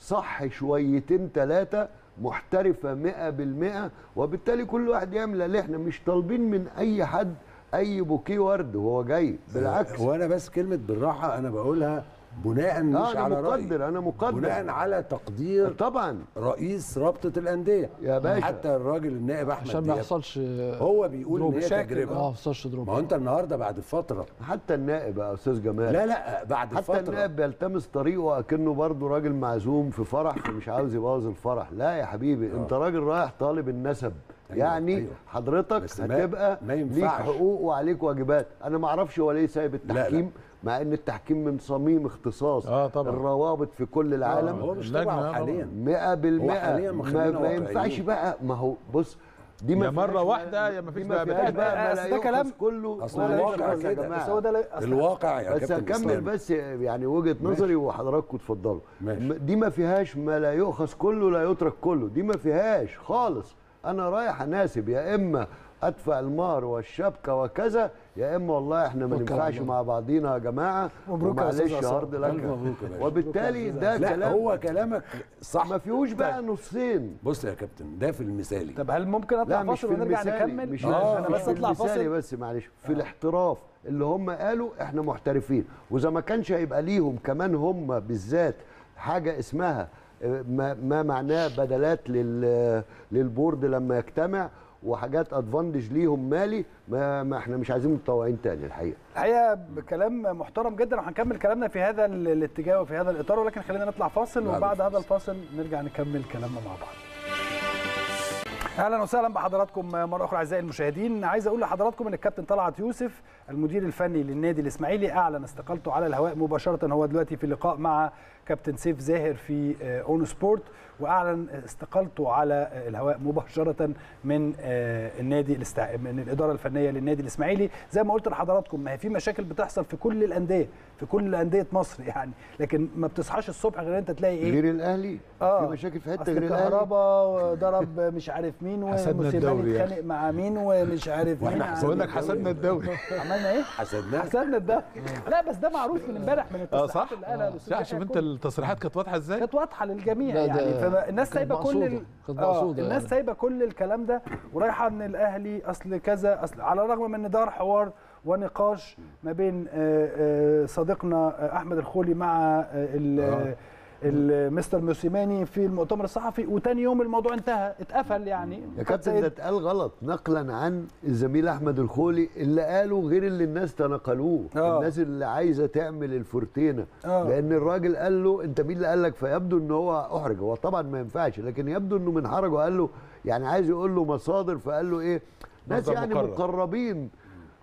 صح شويتين ثلاثة محترفة 100% وبالتالي كل واحد يعمل اللي إحنا مش طالبين من أي حد أي بوكيه ورد وهو جاي. بالعكس. وأنا بس كلمة بالراحة أنا بقولها بناء آه مش أنا على مقدر أنا مقدر. بناء على تقدير طبعا. رئيس رابطة الأندية. يا باشا. حتى الراجل النائب أحمد عشان ما يحصلش هو بيقول إن. هي. تجربة. آه ما يحصلش دروب. ما هو أنت النهارده بعد فترة. حتى النائب يا أستاذ جمال. لا لا بعد حتى فترة. النائب بيلتمس طريقه اكنه برضه راجل معزوم في فرح فمش عاوز يبوظ الفرح. لا يا حبيبي أنت راجل رايح طالب النسب. أيوة، يعني أيوة. حضرتك هتبقى ما ليك. حقوق وعليك واجبات أنا ما أعرفش هو ليه سايب لا. التحكيم مع إن التحكيم من صميم اختصاص آه، طبعا. الروابط في كل العالم هو مش تبعه طبعا. حاليا مئة هو بالمئة حاليا ما, ما. ينفعش بقى ما هو بص دي ما يا مرة فيهاش واحدة ما- يا ما فيش بقى. بقى لا ده كلام- كله أصل الواقع كده. جماعة. بس هو ده لا- الواقع يا بس هكمل بس يعني وجهة نظري وحضراتكم اتفضلوا دي ما فيهاش ما لا يؤخذ كله لا يترك كله دي ما فيهاش خالص أنا رايح أناسب يا إما ادفع المهر والشبكة وكذا يا إما والله إحنا ما ننفعش. مع بعضينا يا جماعة مبروك يا أستاذ ومعلش عصام. هارد لك. مبروك يا باشا. وبالتالي ده لا كلام هو كلامك صح. ما فيهوش بقى نصين. بص يا كابتن ده في المثالي. طب هل ممكن لا اطلع فاصل في ونرجع المثالي نكمل؟ مش آه أنا بس بس أطلع فاصل. بس معلش. في الاحتراف اللي هم قالوا إحنا محترفين. وإذا ما كانش هيبقى ليهم كمان هم بالذات حاجة اسمها ما, ما معناه بدلات لل للبورد لما يجتمع وحاجات ادفانتج ليهم مالي ما, ما إحنا مش عايزين متطوعين تاني الحقيقة. الحقيقة كلام محترم جدا وهنكمل كلامنا في هذا ال- الاتجاه وفي هذا الإطار ولكن خلينا نطلع فاصل بعد وبعد هذا. الفاصل نرجع نكمل كلامنا مع بعض. أهلا وسهلا بحضراتكم مرة أخرى أعزائي المشاهدين. عايز أقول لحضراتكم إن الكابتن طلعت يوسف المدير الفني للنادي الإسماعيلي أعلن استقالته على الهواء مباشرة. هو دلوقتي في لقاء مع كابتن سيف زاهر في آه، اون سبورت وأعلن استقالته على آه، الهواء مباشرة من آه، النادي الاستع... من الإدارة الفنية للنادي الإسماعيلي. زي ما قلت لحضراتكم ما هي في مشاكل بتحصل في كل الأندية في كل أندية مصر يعني. لكن ما بتصحاش الصبح غير أنت تلاقي إيه؟ غير الأهلي. آه في مشاكل في حتة غير الأهلي. كهربا ضرب مش عارف مين وموسيماني يا اتخانق مع مين ومش عارف مين. بقول لك حسدنا الدوري. عملنا إيه؟ حسدناه حسدنا الدوري. لا بس ده معروف من امبارح من آه التصريحات صح. اللي قالها يحيى شوف أنت. التصريحات كانت واضحة إزاي كانت واضحة للجميع يعني فالناس سايبة كل. ال... آه مقصودة الناس يعني. سايبة كل الكلام ده ورايحة ان الأهلي أصل كذا أصل على الرغم من إن دار حوار ونقاش ما بين آه، آه، صديقنا آه، أحمد الخولي مع ال-. المستر موسيماني في المؤتمر الصحفي وتاني يوم الموضوع انتهى اتقفل يعني يا كابتن ده اتقال غلط نقلا عن الزميل أحمد الخولي اللي قاله غير اللي الناس تنقلوه آه. الناس اللي عايزة تعمل الفورتينا آه. لأن الراجل قال له أنت مين اللي قال لك فيبدو إن هو أحرج هو طبعا ما ينفعش لكن يبدو إنه من حرجه قال له يعني عايز يقول له مصادر فقال له إيه ناس يعني مقرب. مقربين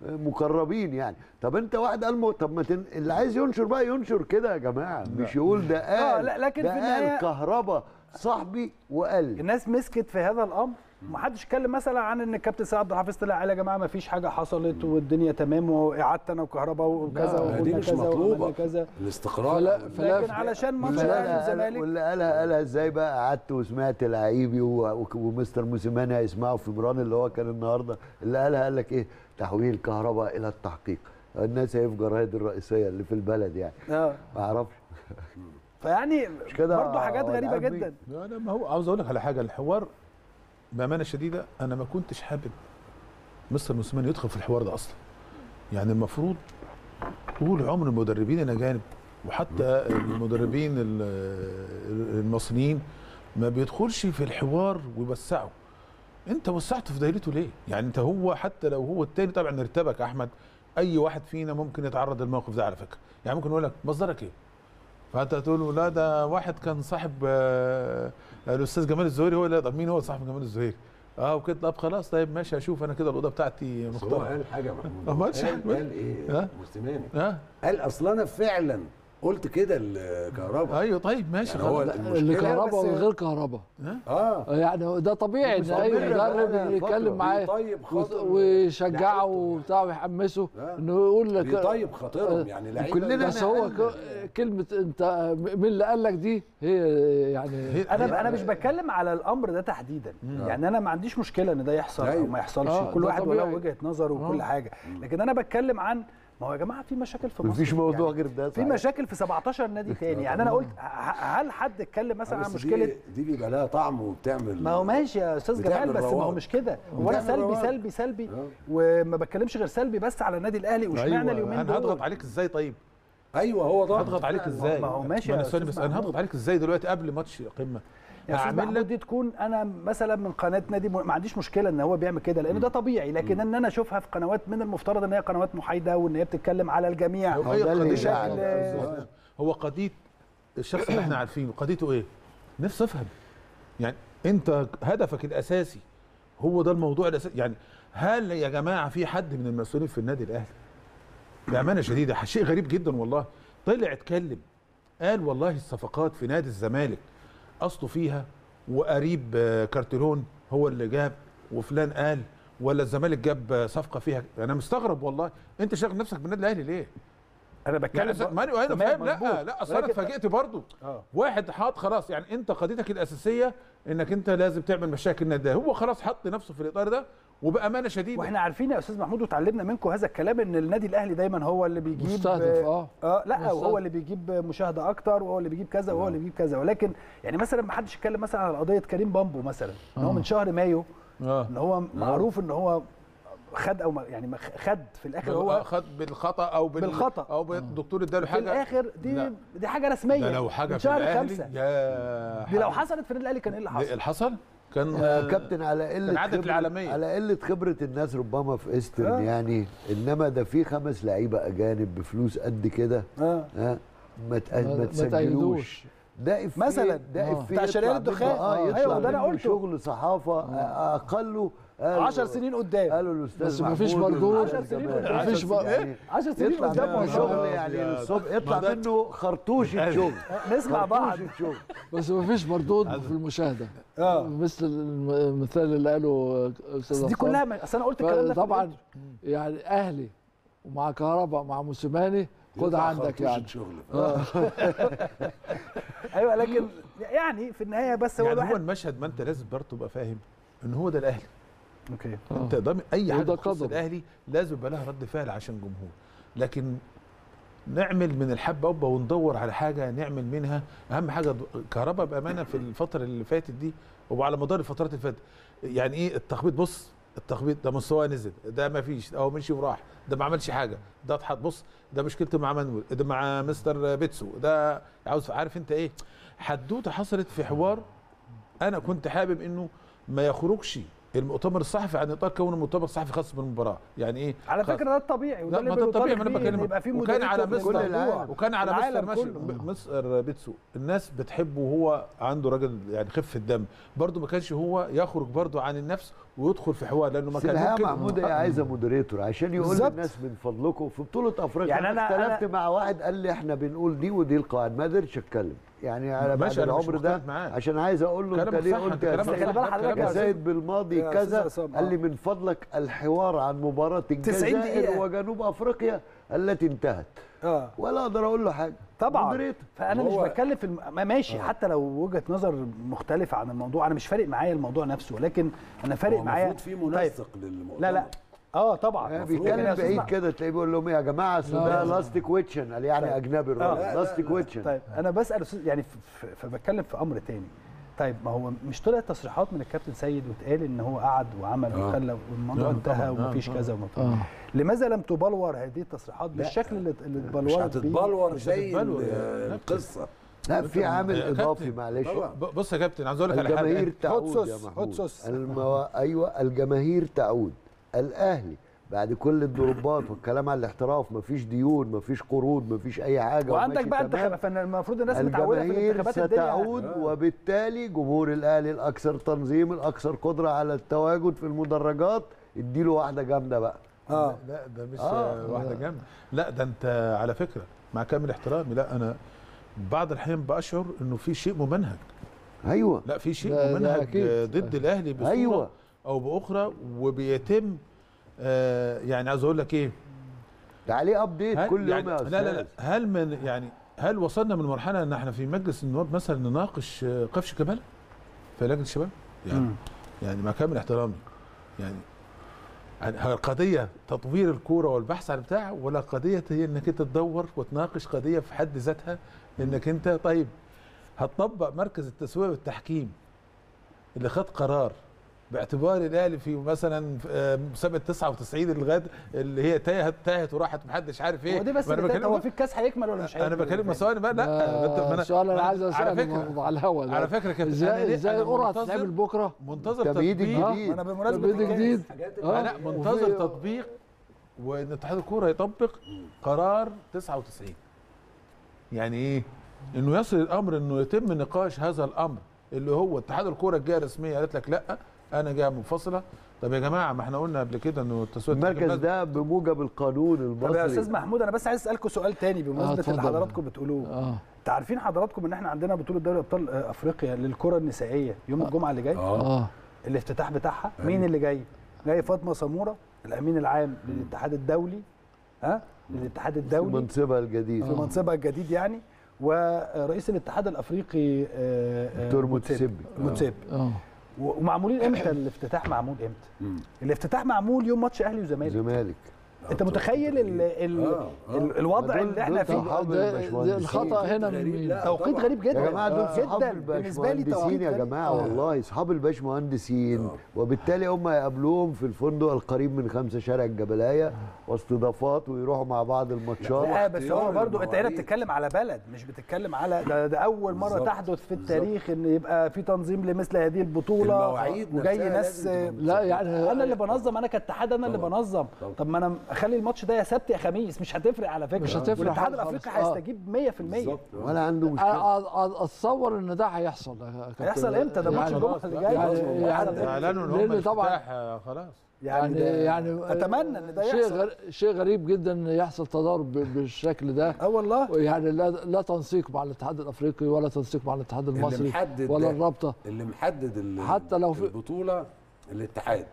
مقربين يعني. طب انت واحد قال. طب ما تن... اللي عايز ينشر بقى ينشر كده يا جماعة. مش يقول ده قال آه، لا، لكن ده في قال كهربا صاحبي وقال. الناس مسكت في هذا الأمر. ما حدش اتكلم مثلا عن إن الكابتن سيد عبد الحفيظ طلع قال يا جماعة ما فيش حاجة حصلت والدنيا تمام وقعدت أنا وكهرباء وكذا لا، وقلنا كذا وعملنا مطلوبة. كذا. الاستقرار. فلا- لكن علشان ماتش الأهلي والزمالك واللي قالها قالها إزاي بقى؟ قعدت وسمعت لعيبي ومستر موسيماني هيسمعوا في مران اللي هو كان النهارده. اللي قالها قال لك إيه؟ تحويل كهرباء إلى التحقيق. الناس هي في جرايد الرئيسية اللي في البلد يعني. آه. ما أعرفش فيعني برضه حاجات غريبة. جدا. لا لا ما هو عاوز أقول لك على حاجة الحوار بأمانة شديدة أنا ما كنتش حابب مستر موسيماني يدخل في الحوار ده أصلا. يعني المفروض طول عمر المدربين الأجانب وحتى المدربين ال- المصريين ما بيدخلش في الحوار ويوسعه. انت وسعته في دايرته ليه؟ يعني انت هو حتى لو هو التاني طبعا ارتبك أحمد أي واحد فينا ممكن يتعرض للموقف ده على فكرة. يعني ممكن يقول لك مصدرك إيه؟ فأنت تقول له لا ده واحد كان صاحب آه، الأستاذ جمال الزهيري هو اللي طب مين هو صاحب جمال الزهيري؟ آه وكده طب خلاص طيب ماشي أشوف أنا كده الأوضة بتاعتي بس هو مختلفه قال حاجة يا محمود. قال, قال إيه؟ ها؟ قال أصل أنا فعلا قلت كده الكهرباء أيوه طيب ماشي يعني هو اللي كهرباء وغير كهرباء. آه. يعني ده طبيعي ان اي مدرب. يتكلم معاه وت- ويشجعه. وبتاع ويحمسه آه. إنه يقول لك بيطيب خاطرهم يعني لعيبة كلنا بس هو كلمة أنت مين اللي قال لك دي؟ هي يعني هي- أنا أنا مش بتكلم على الأمر ده تحديدا. يعني أنا ما عنديش مشكلة إن ده يحصل أو أيوة. ما يحصلش. آه، كل واحد. وله وجهة نظره وكل آه. حاجة. لكن أنا بتكلم عن ما هو يا جماعة في مشاكل في مصر مفيش موضوع يعني غير ده في. مشاكل في 17 نادي تاني يعني أنا قلت هل حد اتكلم مثلا عن مشكلة دي, دي بيبقى لها طعم وبتعمل ما هو ماشي يا أستاذ جمال بس ما هو. مش كده هو أنا سلبي. سلبي سلبي آه. وما بتكلمش غير سلبي بس على النادي الأهلي واشمعنى أيوه اليومين أنا هضغط دول عليك إزاي طيب أيوه هو ضغط هضغط عليك إزاي ما هو ماشي ما أنا أستاذ بس أنا. هضغط عليك إزاي دلوقتي قبل ماتش قمة يا أستاذ محمود. لك دي تكون أنا مثلا من قناه نادي ما عنديش مشكلة إن هو بيعمل كده لأن ده طبيعي لكن إن أنا أشوفها في قنوات من المفترض إن هي قنوات محايدة وإن هي بتتكلم على الجميع. هو قضية. هو قضية الشخص اللي إحنا عارفينه قضيته إيه؟ نفسي افهم يعني أنت هدفك الأساسي هو ده الموضوع الأساسي. يعني هل يا جماعة في حد من المسؤولين في النادي الأهلي؟ بأمانة شديدة شيء غريب جدا والله. طلع اتكلم قال والله الصفقات في نادي الزمالك أصله فيها وقريب آه، كارتيرون هو اللي جاب وفلان قال ولا الزمالك جاب آه، صفقة فيها أنا مستغرب والله أنت شاغل نفسك بالنادي الأهلي ليه؟ أنا يعني بتكلم ز- ماني أنا تمام، فاهم لا. لا أصل أنا اتفاجئت برضو آه واحد حاط خلاص يعني أنت قضيتك الأساسية إنك أنت لازم تعمل مشاكل النادي. هو خلاص حط نفسه في الإطار ده وبأمانة شديدة وإحنا عارفين يا أستاذ محمود وتعلمنا منكم هذا الكلام إن النادي الأهلي دايما هو اللي بيجيب مستهدف آه آه لا مستهدف. وهو اللي بيجيب مشاهدة أكتر وهو اللي بيجيب كذا وهو اللي بيجيب كذا ولكن يعني مثلا ما حدش اتكلم مثلا على قضية كريم بامبو مثلا إن هو آه. من شهر مايو آه إن هو معروف إن هو خد أو ما يعني ما خد في الآخر هو خد بالخطأ أو بال... بالخطأ. أو بالدكتور اداله في حاجة الآخر دي لا. دي حاجة رسمية ده لو حاجة في الأهلي خمسة يا دي لو. حصلت في النادي الأهلي كان إيه اللي حصل؟ اللي حصل كان آه، كابتن على قلة كان عادة العالمية. على قلة خبرة الناس ربما في إيسترن آه. يعني إنما ده في خمس لعيبة أجانب بفلوس قد كده آه ها ما تسجلوش. ده مثلاً. ده آه. بتاع شريان الدخان. آه آه، أيوة، ده منه قلته. شغل صحافة آه، أقله 10 سنين قدام قالوا الأستاذ بس مفيش. والأستاذ 10 سنين. قدام. مفيش بقى- يعني 10 سنين قدام. شغل يعني. الصبح يطلع منه خرطوش الشغل نسمع بعض بس ما فيش مردود في المشاهدة آه مثل الم- المثال اللي قاله بس أستاذ دي. كلها أصل أنا قلت الكلام ده في طبعا. يعني أهلي ومع كهرباء مع موسيماني خد عندك يعني الشغل. أيوه لكن يعني في النهاية بس هو يعني هو المشهد ما أنت لازم برضه تبقى فاهم إن هو ده الأهلي أوكي. أنت ضامن أي حاجة تخص قدر. الأهلي لازم يبقى لها رد فعل عشان جمهور. لكن نعمل من الحبة قبه وندور على حاجة نعمل منها. أهم حاجة كهرباء بأمانة في الفترة اللي فاتت دي وعلى مدار الفترات اللي فاتت. يعني إيه التخبيط؟ بص التخبيط ده مستواه نزل ده ما فيش أو مشي وراح ده ما عملش حاجة ده اتحط. بص ده مشكلته مع مانويل ده مع مستر بيتسو ده عاوز عارف أنت إيه؟ حدوتة حصلت في حوار أنا كنت حابب إنه ما يخرجش المؤتمر الصحفي عن إطار كونه مؤتمر صحفي خاص بالمباراة يعني إيه على. فكرة ده الطبيعي وده اللي ده الطبيعي ما أنا بكلمك وكان على مستر. وكان على مستر ماشي. مستر بيتسو الناس بتحبه وهو عنده راجل يعني خفة دم برضه ما كانش هو يخرج برضه عن النفس ويدخل في حوار لأنه ما بس كان ممكن محمود هي عايزه moderator عشان يقول بالظبط. للناس من فضلكم في بطولة أفريقيا يعني أنا اختلفت مع واحد قال لي إحنا بنقول دي ودي القواعد ما قدرتش أتكلم يعني على بعد العمر ده. عشان عايز أقول له أنت ليه قلت يا سيد- بالماضي كذا قال لي آه. من فضلك الحوار عن مباراة 90 دقيقة. الجزائر وجنوب أفريقيا التي انتهت آه ولا أقدر أقول له حاجة طبعا. moderator. فأنا مش بتكلم في الم... ما ماشي حتى لو وجهة نظر مختلفة عن الموضوع أنا مش فارق معايا الموضوع نفسه ولكن أنا فارق معايا المفروض في منسق للمؤتمر. لا لا. آه طبعا. المفروض. بيتكلم بعيد كده تلاقيه بيقول لهم إيه يا جماعة؟ أصل ده لا. last question قال يعني طيب. أجنبي آه. last question طيب. أنا بسأل يعني فبتكلم في أمر تاني. طيب ما هو مش طلعت تصريحات من الكابتن سيد واتقال إن هو قعد وعمل آه. وخلى والموضوع نعم انتهى ومفيش نعم، كذا نعم. ومفيش آه لماذا لم تبلور هذه التصريحات. بالشكل اللي مش اتبلورت هتتبلور مش زي هتتبلور كابتن. القصة لا في عامل إضافي. معلش بص يا كابتن عايز أقول لك على حاجة الجماهير تعود يا محمود. أيوه الجماهير تعود الأهلي بعد كل الضربات والكلام على الاحتراف مفيش ديون مفيش قروض مفيش أي حاجة وعندك بقى تمام. انتخابات فالمفروض الناس متعودة في الانتخابات الدنيا ستعود وبالتالي جمهور الأهلي الأكثر تنظيم الأكثر قدرة على التواجد في المدرجات اديله واحدة جامدة بقى آه لا ده مش آه. آه واحدة جامدة لا ده انت على فكرة مع كامل احترامي لا أنا بعض الأحيان بشعر إنه في شيء ممنهج أيوه لا في شيء ممنهج. آه، ضد الأهلي بصورة أيوة. أو بأخرى وبيتم آه يعني عاوز أقول لك إيه عليه ابديت كل يعني يوم يا لا لا لا. هل من يعني هل وصلنا من مرحلة إن إحنا في مجلس النواب مثلا نناقش آه، قفش كمال في لجنة الشباب يعني مم. يعني مع كامل احترامي يعني القضية تطوير الكورة والبحث عن بتاع ولا قضية هي إنك أنت تدور وتناقش قضية في حد ذاتها إنك أنت طيب هتطبق مركز التسويه والتحكيم اللي خد قرار باعتبار الأهلي في مثلا في، آه، مسابقه 99 لغاية اللي هي تاهت تاهت وراحت محدش عارف إيه. هو دي بس أنا هو في الكاس هيكمل ولا مش أنا هيكمل؟ بكلم مساوي بقى لا أنا- السؤال اللي ما عايز على فكرة على الهوا على فكرة كابتن إزاي إزاي القرعة هتتعمل بكرة؟ منتظر تطبيق. جديد. أنا بمناسبة. جديد. لا منتظر تطبيق وإن اتحاد الكوره يطبق قرار 99 يعني إيه؟ إنه يصل الأمر إنه يتم نقاش هذا الأمر اللي هو اتحاد الكورة الجهه الرسمية قالت لك لأ أنا جهه منفصلة. طب يا جماعة ما إحنا قلنا قبل كده إنه التسويه المركز ده بموجب القانون طب يا أستاذ المصري محمود أنا بس عايز أسألكم سؤال تاني بمناسبة اتفضل. اللي حضراتكم بتقولوه. آه. انت عارفين حضراتكم إن إحنا عندنا بطولة دوري أبطال آه، أفريقيا للكرة النسائية يوم الجمعة اللي جاي؟ آه. آه الافتتاح بتاعها. مين اللي جاي؟ جاي فاطمة سموره الأمين العام للاتحاد الدولي. ها؟ للاتحاد في الدولي. منصبها الجديد. في منصبها الجديد يعني. ورئيس الاتحاد الأفريقي آه، آه، دكتور موتسيبي آه. ومعمولين إمتى الافتتاح معمول إمتى. الافتتاح معمول يوم ماتش أهلي وزمالك زمالك أنت متخيل ال ال آه، آه. ال الوضع دول- اللي إحنا فيه ده-. الخطأ هنا من. توقيت. غريب جدا يا جماعة دول صحاب جدا بالنسبة لي الباشمهندسين توقيت يا. جماعة والله صحاب الباشمهندسين آه. وبالتالي هم يقابلوهم في الفندق القريب من خمسة شارع الجبلايه واستضافات ويروحوا مع بعض الماتشات لا بس هو برضو انت هنا. بتتكلم على بلد مش بتتكلم على ده, ده أول مرة بالظبط. تحدث في التاريخ إن يبقى في تنظيم لمثل هذه البطولة المواعيد وجاي ناس لا يعني أنا اللي بنظم أنا كاتحاد أنا اللي. بنظم طبعاً. طب ما أنا أخلي الماتش ده يا سبت يا خميس مش هتفرق على فكرة مش هتفرق والاتحاد. الأفريقي آه. هيستجيب 100% بالظبط ولا عنده مشكلة أتصور إن ده هيحصل. هيحصل إمتى ده ماتش يعني- الجمعة اللي جاي يعني-. يعني- إعلنوا إن هم طبعاً- خلاص يعني ده- يعني أتمنى إن ده شيء يحصل. شيء غريب جدا إن يحصل تضارب ب- بالشكل ده آه والله يعني لا لا تنسيق مع الاتحاد الأفريقي ولا تنسيق مع الاتحاد اللي المصري محدد ولا. الرابطة اللي محدد ال- حتى لو في- البطولة الاتحاد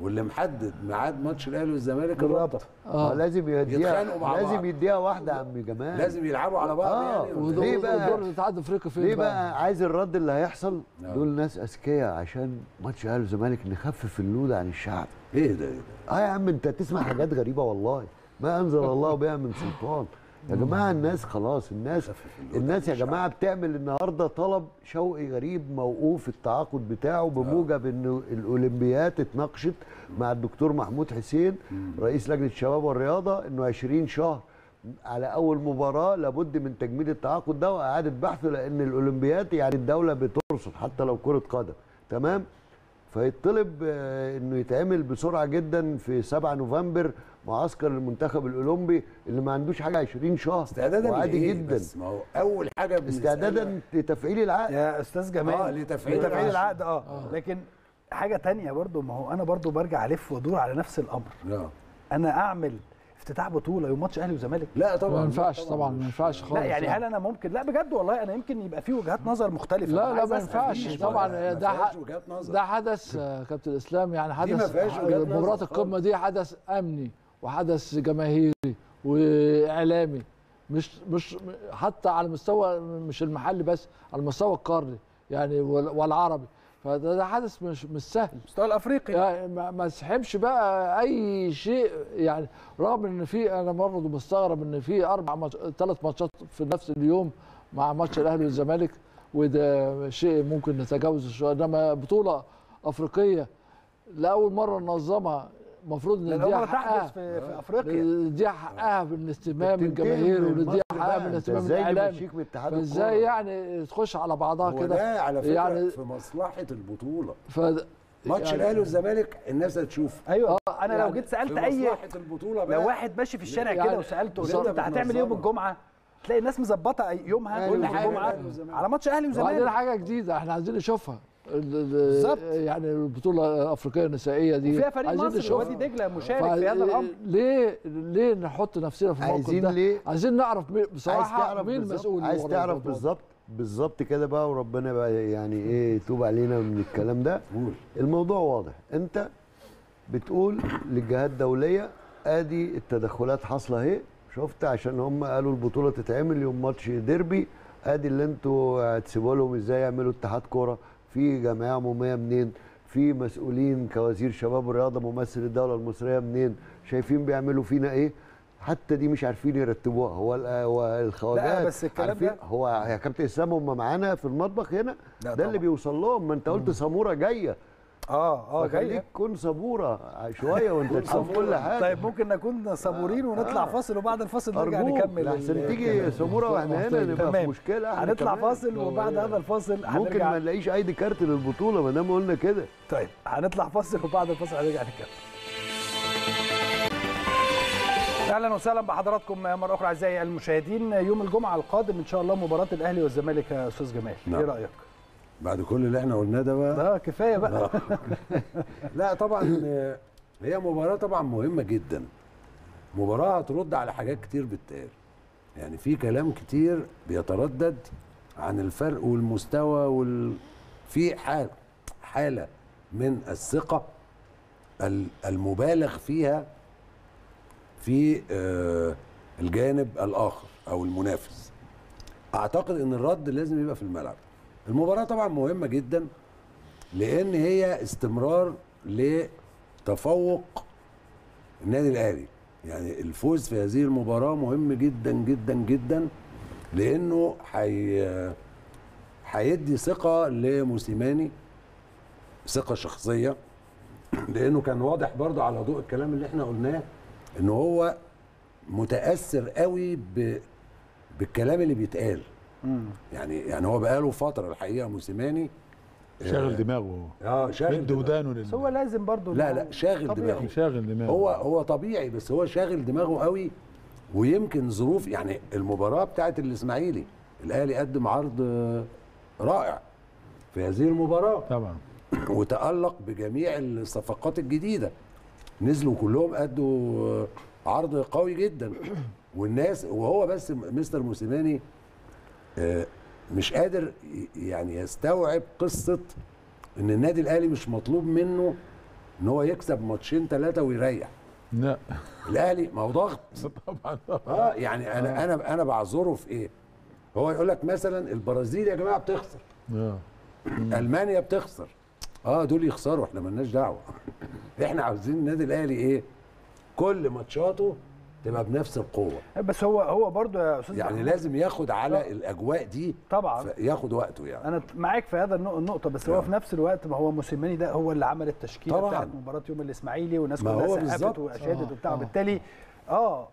واللي محدد ميعاد ماتش الأهلي والزمالك الرابطة. آه. آه. لازم يديها. لازم يديها واحدة يا عم جمال. لازم يلعبوا على بعض آه، يعني؟ ليه بقى؟ دور الاتحاد الافريقي فين ليه بقى؟ عايز الرد اللي هيحصل؟ نعم. دول ناس أذكياء عشان ماتش أهلي والزمالك نخفف اللود عن الشعب. إيه ده؟ إيه ده؟ آه يا عم أنت تسمع حاجات غريبة والله. ما أنزل الله بها من سلطان. يا جماعة الناس خلاص الناس الناس يا جماعة بتعمل النهارده طلب شوقي غريب موقوف التعاقد بتاعه بموجب ان الأولمبيات اتناقشت مع الدكتور محمود حسين رئيس لجنة الشباب والرياضة إنه 20 شهر على أول مباراة لابد من تجميد التعاقد ده وإعادة بحثه لأن الأولمبيات يعني الدولة بترصد حتى لو كرة قدم. تمام؟ فيطلب آه، إنه يتعمل بسرعة جدا في 7 نوفمبر معسكر المنتخب الأولمبي اللي ما عندوش حاجة 20 شهر. استعدادا وعادي لإيه؟ جدا. بس؟ ما هو أول حاجة بنسألها- استعدادا لتفعيل العقد. يا أستاذ جمال آه، لتفعيل لتفعيل العقد. العقد آه. لكن حاجة تانية برضو ما هو أنا برضو برجع ألف وأدور على نفس الأمر. لا أنا أعمل افتتاح بطولة يوم ماتش أهلي وزمالك؟ لا طبعا ما ينفعش طبعا. ما ينفعش خالص لا. يعني هل أنا ممكن؟ لا بجد والله أنا يمكن يبقى في وجهات نظر مختلفة. لا لا ما. ينفعش. طبعا ده. ده حدث آه، كابتن اسلام يعني حدث نظر مباراة. القمة دي حدث أمني وحدث جماهيري وإعلامي. مش مش حتى على مستوى مش المحلي بس على المستوى القاري يعني وال- والعربي. فده ده حدث مش مش سهل. المستوى الأفريقي. يعني ما تسحبش بقى أي شيء. يعني رغم إن في أنا برضه مستغرب إن في أربع ماتش ثلاث ماتشات في نفس اليوم مع ماتش الأهلي والزمالك وده شيء ممكن نتجاوزه شوية. إنما بطولة أفريقية لأول مرة ننظمها المفروض نديها حقها في, في أفريقيا. نديها حقها من ونديها مصر حقها إزاي من اتحاد فإزاي الكورة؟ يعني تخش على بعضها كده؟ ده على فكرة يعني- في مصلحة البطولة. ف ماتش يعني- الأهلي والزمالك الناس هتشوف أيوه. آه، أنا لو يعني جيت سألت أي مصلحة البطولة بقى. لو واحد ماشي في الشارع يعني كده وسألته قلت له بالظبط. أنت هتعمل إيه يوم. الجمعة؟ تلاقي الناس مظبطة يومها أيوة، كل جمعة. الأهلي والزمالك. على ماتش أهلي وزمالك. حاجة جديدة إحنا عايزين نشوفها. بالظبط. يعني البطولة الأفريقية النسائية دي. وفيها فريق عايزين مصر. وادي دجلة مشارك في هذا الأمر. ليه ليه نحط نفسنا في الموقف عايزين ده؟ ليه؟ عايزين نعرف مين عايز بصراحه تعرف مين المسؤول عايز تعرف. بالظبط بالظبط كده بقى وربنا بقى يعني إيه يتوب علينا من الكلام ده. قول. الموضوع واضح. أنت بتقول للجهات الدولية آدي التدخلات حاصلة أهي. شفت؟ عشان هم قالوا البطولة تتعمل يوم ماتش ديربي. آدي اللي أنتوا هتسيبوا لهم إزاي؟ يعملوا اتحاد كورة. في جمعيه عموميه منين؟ في مسؤولين كوزير شباب ورياضه ممثل الدولة المصرية منين؟ شايفين بيعملوا فينا إيه؟ حتى دي مش عارفين يرتبوها. هو هو الخواجات لا، بس الكلام ده- هو يا كابتن إسلام هم معانا في المطبخ هنا. ده طبعا. اللي بيوصل لهم. ما أنت قلت سموره جاية. آه آه فخليك جاي كن صبورة شوية وأنت تشوف كل حاجة. طيب ممكن نكون صبورين ونطلع آه. فاصل وبعد الفاصل نرجع نكمل لحسن ال- تيجي سموره وإحنا هنا نبقى في. مشكلة هنطلع. فاصل وبعد هذا الفاصل ممكن ما نلاقيش ايدي كارت للبطولة ما دام قلنا كده. طيب هنطلع فاصل وبعد الفاصل هنرجع نتكلم أهلا وسهلا بحضراتكم مرة أخرى أعزائي المشاهدين يوم الجمعة القادم إن شاء الله مباراة الأهلي والزمالك يا أستاذ جمال. نعم. إيه رأيك؟ بعد كل اللي إحنا قلناه ده بقى. ده كفاية بقى. لا طبعا آه، هي مباراة طبعا مهمة جدا. مباراة هترد على حاجات كتير بتتقال. يعني في كلام كتير بيتردد عن الفرق والمستوى وال... في حال حالة من الثقة ال- المبالغ فيها في آه، الجانب الآخر أو المنافس. أعتقد إن الرد لازم يبقى في الملعب. المباراة طبعا مهمة جدا لأن هي استمرار لتفوق النادي الأهلي يعني الفوز في هذه المباراة مهم جدا جدا جدا لأنه حي هيدي ثقة لموسيماني ثقة شخصية لأنه كان واضح برضه على ضوء الكلام اللي إحنا قلناه إن هو متأثر قوي ب... بالكلام اللي بيتقال. يعني يعني هو بقاله فترة الحقيقة موسيماني شاغل دماغه آه شاغل مد دماغه. ودانه لل- هو لازم برضو لا لا شاغل طبيعي. دماغه. شاغل دماغه. هو هو طبيعي بس هو شاغل دماغه قوي ويمكن ظروف يعني المباراة بتاعت الإسماعيلي الأهلي قدم عرض آه، رائع في هذه المباراة. طبعا. وتألق بجميع الصفقات الجديدة. نزلوا كلهم أدوا آه، عرض قوي جدا. والناس وهو بس مستر موسيماني آه، مش قادر يعني يستوعب قصة إن النادي الأهلي مش مطلوب منه إن هو يكسب ماتشين ثلاثة ويريح. لا. الأهلي ما هو ضغط. طبعا آه يعني أنا أنا أنا بعذره في إيه؟ هو يقول لك مثلا البرازيل يا جماعة بتخسر. آه. ألمانيا بتخسر. آه دول يخسروا إحنا ملناش دعوة. إحنا عاوزين النادي الأهلي إيه؟ كل ماتشاته تبقى بنفس القوة بس هو هو برضو يا أستاذ يعني محمود، لازم ياخد على الأجواء دي طبعا ياخد وقته يعني أنا معاك في هذا النق- النقطة بس هو نعم. في نفس الوقت ما هو موسيماني ده هو اللي عمل التشكيلة طبعاً. بتاعت مباراة يوم الإسماعيلي والناس كلها سقفت بالظبط. وأشادت آه، وبتاع آه. وبالتالي آه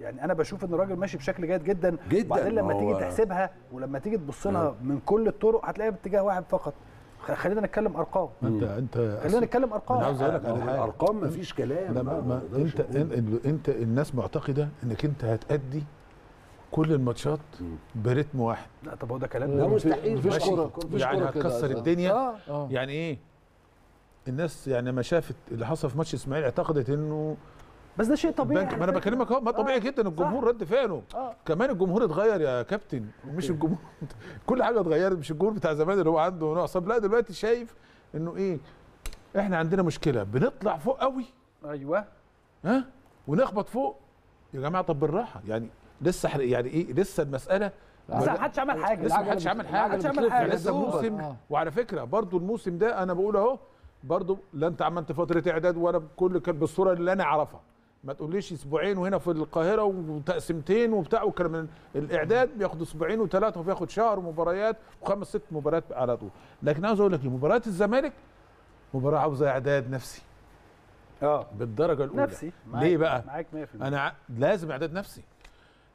يعني أنا بشوف إن الراجل ماشي بشكل جيد جدا جداً، وبعدين لما ما تيجي تحسبها ولما تيجي تبص لها آه. من كل الطرق هتلاقيها باتجاه واحد فقط خلينا نتكلم أرقام. انت أنت خلينا نتكلم أرقام. عاوز أقول لك على حاجة. الارقام مفيش كلام. لا ما ما انت. انت, انت الناس معتقدة إنك أنت هتأدي كل الماتشات برتم واحد. لا طب هو ده كلام. لا مستحيل. مفيش. كورة مفيش يعني هتكسر آه. الدنيا. آه آه. يعني إيه؟ الناس يعني ما شافت اللي حصل في ماتش إسماعيل اعتقدت إنه بس ده شيء طبيعي بنك على ما أنا فكرة. بكلمك أهو ما طبيعي آه، جدا الجمهور رد فعله. آه. كمان الجمهور اتغير يا كابتن ومش الجمهور. كل حاجة اتغيرت مش الجمهور بتاع زمان اللي هو عنده نوع صب لا دلوقتي شايف إنه إيه؟ إحنا عندنا مشكلة. بنطلع فوق قوي. أيوه. ها؟ ونخبط فوق. يا جماعة طب بالراحة. يعني لسه حر- يعني إيه؟ لسه المسألة بس ما حدش عمل حاجة. لسه ما حدش عمل حاجة. حدش عمل حاجة لسه. الموسم آه. وعلى فكرة برضو الموسم ده أنا بقول أهو برضو لا أنت عملت فترة إعداد ولا كل كان بالصورة اللي أنا أعرفها. ما تقوليش أسبوعين وهنا في القاهرة وتقسيمتين وبتاع وكلام من الإعداد بياخد أسبوعين وثلاثه وبياخد شهر مباريات وخمس ست مباريات على طول. لكن عاوز أقول لك إيه، مباراه الزمالك مباراة عاوزة إعداد نفسي. آه. بالدرجة الأولى. نفسي. معاك- ليه بقى؟ معاك 100% أنا ع- لازم إعداد نفسي.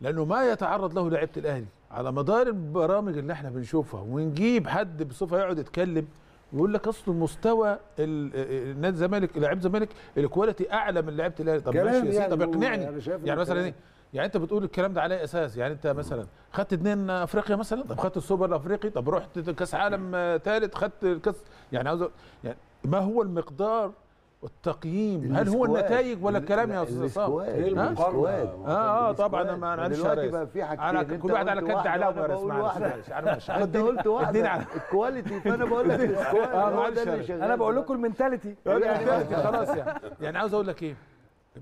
لأنه ما يتعرض له لعيبة الأهلي. على مدار البرامج اللي إحنا بنشوفها ونجيب حد بصفة يقعد يتكلم ويقول لك اصل مستوى نادي الزمالك لاعب الزمالك ال quality أعلى من لعيبة الأهلي. طب ماشي يا سيدي يعني طب هو- اقنعني إنه يعني مثلا. إيه؟ يعني أنت بتقول الكلام ده على أساس؟ يعني أنت مثلا خدت اتنين أفريقيا مثلا؟ طب خدت السوبر الأفريقي؟ طب رحت كأس عالم ثالث خدت الكأس يعني عاوز يعني ما هو المقدار والتقييم هل هو. النتائج ولا الكلام يا أستاذ عصام. آه آه طبعا أنا ما. في حاجتين أنا كل واحد على كد واحدة علاوه وأنا يا ريس بقول معلش واحدة. معلش أنا مش أنت قلت على ال quality فأنا بقول لك ال squad آه، أنا بقول. لكم ال mentality يعني خلاص يعني. يعني عاوز أقول لك إيه؟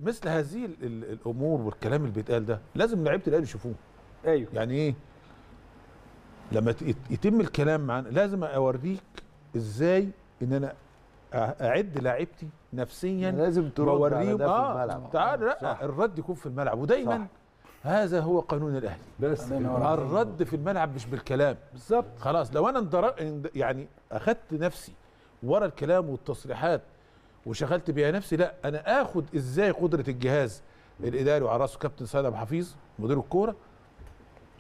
مثل هذه ال- ال- الأمور والكلام اللي بيتقال ده لازم لعيبة الأهلي يشوفوه. أيوه. يعني إيه؟ لما يتم الكلام معانا لازم أوريك إزاي إن أنا أعد لاعيبتي نفسيا لازم ترد على في آه الملعب تعال لا صح. الرد يكون في الملعب. ودايما صح. هذا هو قانون الأهلي. بس. الرد في الملعب مش بالكلام. بالظبط. خلاص لو أنا اندر... اند- يعني أخدت نفسي ورا الكلام والتصريحات وشغلت بيها نفسي لا أنا آخد إزاي قدرة الجهاز الإداري وعلى رأسه كابتن سيد ابو حفيظ مدير الكورة.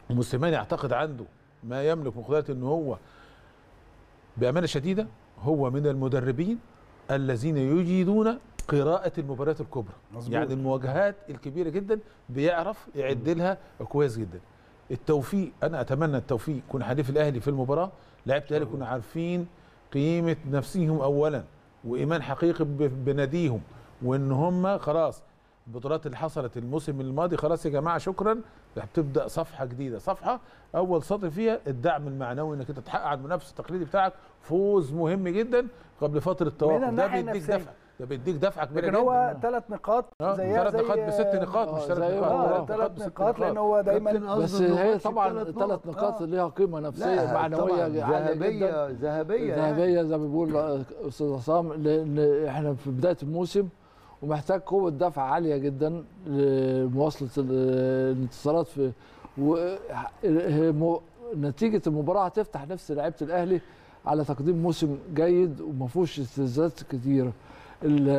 وموسيماني أعتقد عنده ما يملك من قدرات إن هو بأمانة شديدة هو من المدربين. الذين يجيدون قراءة المباريات الكبرى. مظبوط. يعني المواجهات الكبيرة جدا بيعرف يعد لها كويس جدا. التوفيق أنا أتمنى التوفيق يكون حليف الأهلي في المباراة. لعيبه الأهلي يكونوا عارفين قيمة نفسهم اولا وإيمان حقيقي بناديهم وإن هم خلاص البطولات اللي حصلت الموسم الماضي. خلاص يا جماعة شكرا. بتبدا صفحة جديدة. صفحة أول سطر فيها الدعم المعنوي إنك أنت تحقق على المنافس التقليدي بتاعك. فوز مهم جدا قبل فترة توقف ده بيديك. دفع. ده بيديك دفعه كبيرة لكن هو ثلاث نقاط آه زيها ثلاث زي نقاط بست نقاط مش آه، ثلاث زي نقاط. آه ثلاث بست نقاط لأن هو دايما بس هي طبعا ثلاث. نقاط. آه. ليها قيمة نفسية معنوية ذهبيه ذهبية. ذهبية زي ما بيقول أستاذ عصام لأن إحنا في بداية الموسم ومحتاج قوة دفع عالية جدا لمواصلة ال- الانتصارات في و- نتيجة المباراة هتفتح نفس لعيبة الأهلي على تقديم موسم جيد وما فيهوش استفزازات كتيره ال-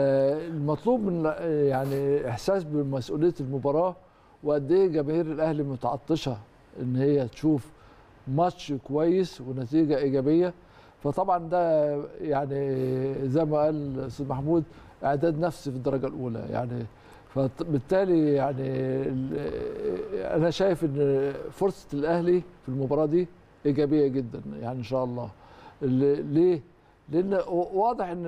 المطلوب من يعني إحساس بمسؤولية المباراة وقد إيه جماهير الأهلي متعطشة إن هي تشوف ماتش كويس ونتيجة إيجابية. فطبعا ده يعني زي ما قال الاستاذ محمود إعداد نفسي في الدرجة الأولى يعني فبالتالي يعني أنا شايف إن فرصة الأهلي في المباراة دي إيجابية جدا يعني إن شاء الله ال- ليه؟ لأن واضح إن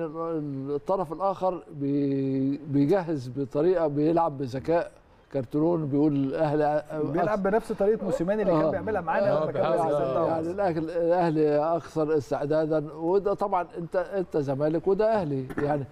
الطرف الآخر بي- بيجهز بطريقة بيلعب بذكاء كارترون بيقول الاهلي بيلعب بنفس طريقة موسيماني اللي كان آه. بيعملها معانا آه، لما كان بيحاول- ماسك آه، يعني. الاهلي الأهلي أكثر استعدادا وده طبعا انت أنت زمالك وده أهلي يعني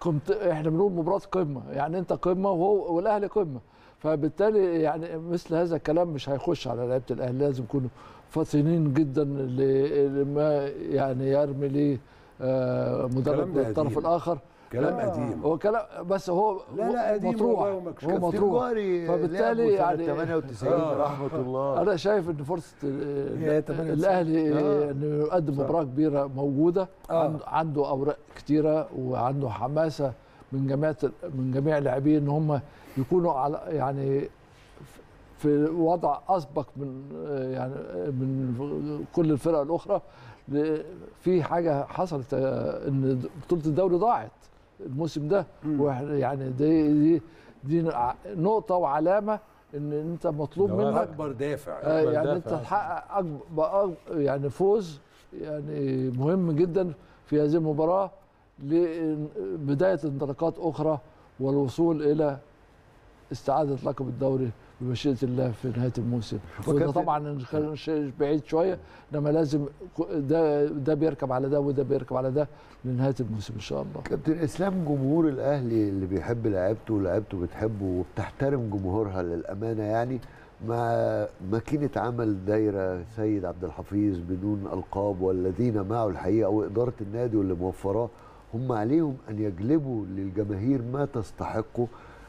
كنت إحنا بنقول مباراة قمة يعني أنت قمة وهو والأهلي قمة فبالتالي يعني مثل هذا الكلام مش هيخش على لعيبة الأهلي لازم يكونوا فطنين جدا لما يعني يرمي ليه آه، مدرب الطرف. الآخر كلام لا، قديم هو كلام بس هو لا لا قديم مطروح. هو مطروح فبالتالي يعني- سنة 98 آه. رحمة الله أنا شايف إن فرصة 98. الأهلي آه. انه يقدم مباراة كبيرة موجودة آه. عنده- أوراق كتيرة وعنده حماسة من جميع من جميع اللاعبين إن هم يكونوا على يعني في وضع أسبق من يعني من كل الفرق الأخرى في حاجة حصلت آه، إن بطولة الدوري ضاعت الموسم ده. وإحنا يعني دي دي دي نقطة وعلامة إن أنت مطلوب منك. أكبر دافع. آه، أكبر يعني دافع. أنت تحقق أكبر أكبر- يعني فوز يعني مهم جدا في هذه المباراة لبدايه انطلاقات أخرى والوصول إلى استعادة لقب الدوري بمشيئة الله في نهاية الموسم. وده طبعا بعيد شوية إنما لازم ده ده بيركب على ده وده بيركب على ده لنهاية الموسم إن شاء الله. كابتن إسلام جمهور الأهلي اللي بيحب لعيبته ولعيبته بتحبه وبتحترم جمهورها للأمانة يعني مع ماكينة عمل دايرة سيد عبد الحفيظ بدون ألقاب والذين معه الحقيقة واداره النادي واللي موفراه هم عليهم أن يجلبوا للجماهير ما تستحقه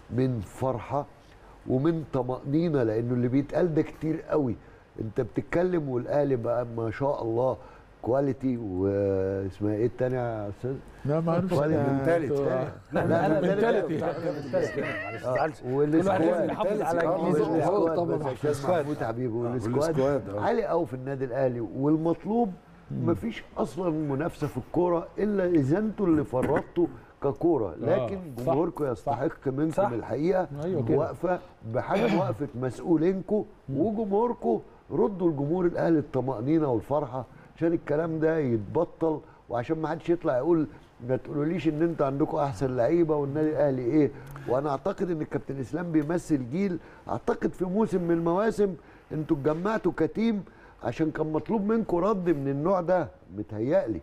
من فرحة ومن طمأنينة لأنه اللي بيتقال ده كتير قوي أنت بتتكلم والأهلي بقى ما شاء الله quality واسمها إيه التانية يا أستاذ؟ لا ما أعرفش mentality. لا لا لا mentality. هو طبعا محمود حبيبي وال squad وال squad، آه. عالي قوي في النادي الاهلي والمطلوب مفيش أصلا منافسه في الكوره الا اذا أنتوا اللي فرطتوا ككورة. لكن صح، جمهوركم يستحق منكم صح. الحقيقة أيوة كده. واقفه بحجم وقفه مسؤولينكم وجمهوركم. ردوا لجمهور الأهلي الطمأنينة والفرحة عشان الكلام ده يتبطل وعشان ما حدش يطلع يقول ما تقولوليش إن أنتوا عندكم أحسن لعيبة والنادي الأهلي إيه. وأنا أعتقد إن الكابتن إسلام بيمثل جيل. أعتقد في موسم من المواسم أنتوا اتجمعتوا كتيم عشان كان مطلوب منكم رد من النوع ده. متهيألي.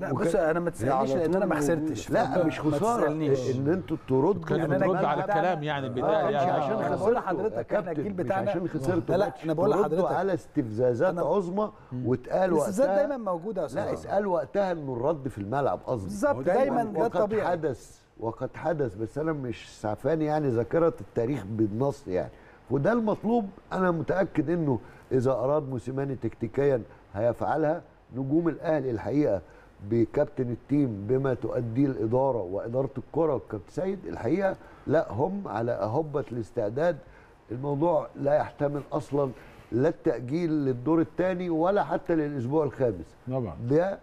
لا بص أنا ما تسألنيش لأن أنا ما خسرتش. لا مش خسارة إن أنتوا تردوا يعني بترد الجيل على الكلام يعني البدايه آه، مش يعني عشان بقول لحضرتك كابتن، الجيل بتاعنا- عشان خسرتوا. لا، لا،. أنا بقول لحضرتك- على استفزازات عظمى واتقال وقتها. دايما موجودة يا لا أستاذ اسال وقتها إنه الرد في الملعب قصدي. بالظبط دايما ده وقد الطبيعي حدث وقد حدث بس أنا مش سعفان يعني ذاكرة التاريخ بالنص يعني. وده المطلوب. أنا متأكد إنه إذا أراد موسيماني تكتيكيا هيفعلها. نجوم الأهلي الحقيقة بكابتن التيم بما تؤديه الإدارة وإدارة الكرة والكابتن سيد الحقيقة لا هم على أهبة الاستعداد. الموضوع لا يحتمل أصلا لا التأجيل للدور الثاني ولا حتى للأسبوع الخامس. طبعا. ده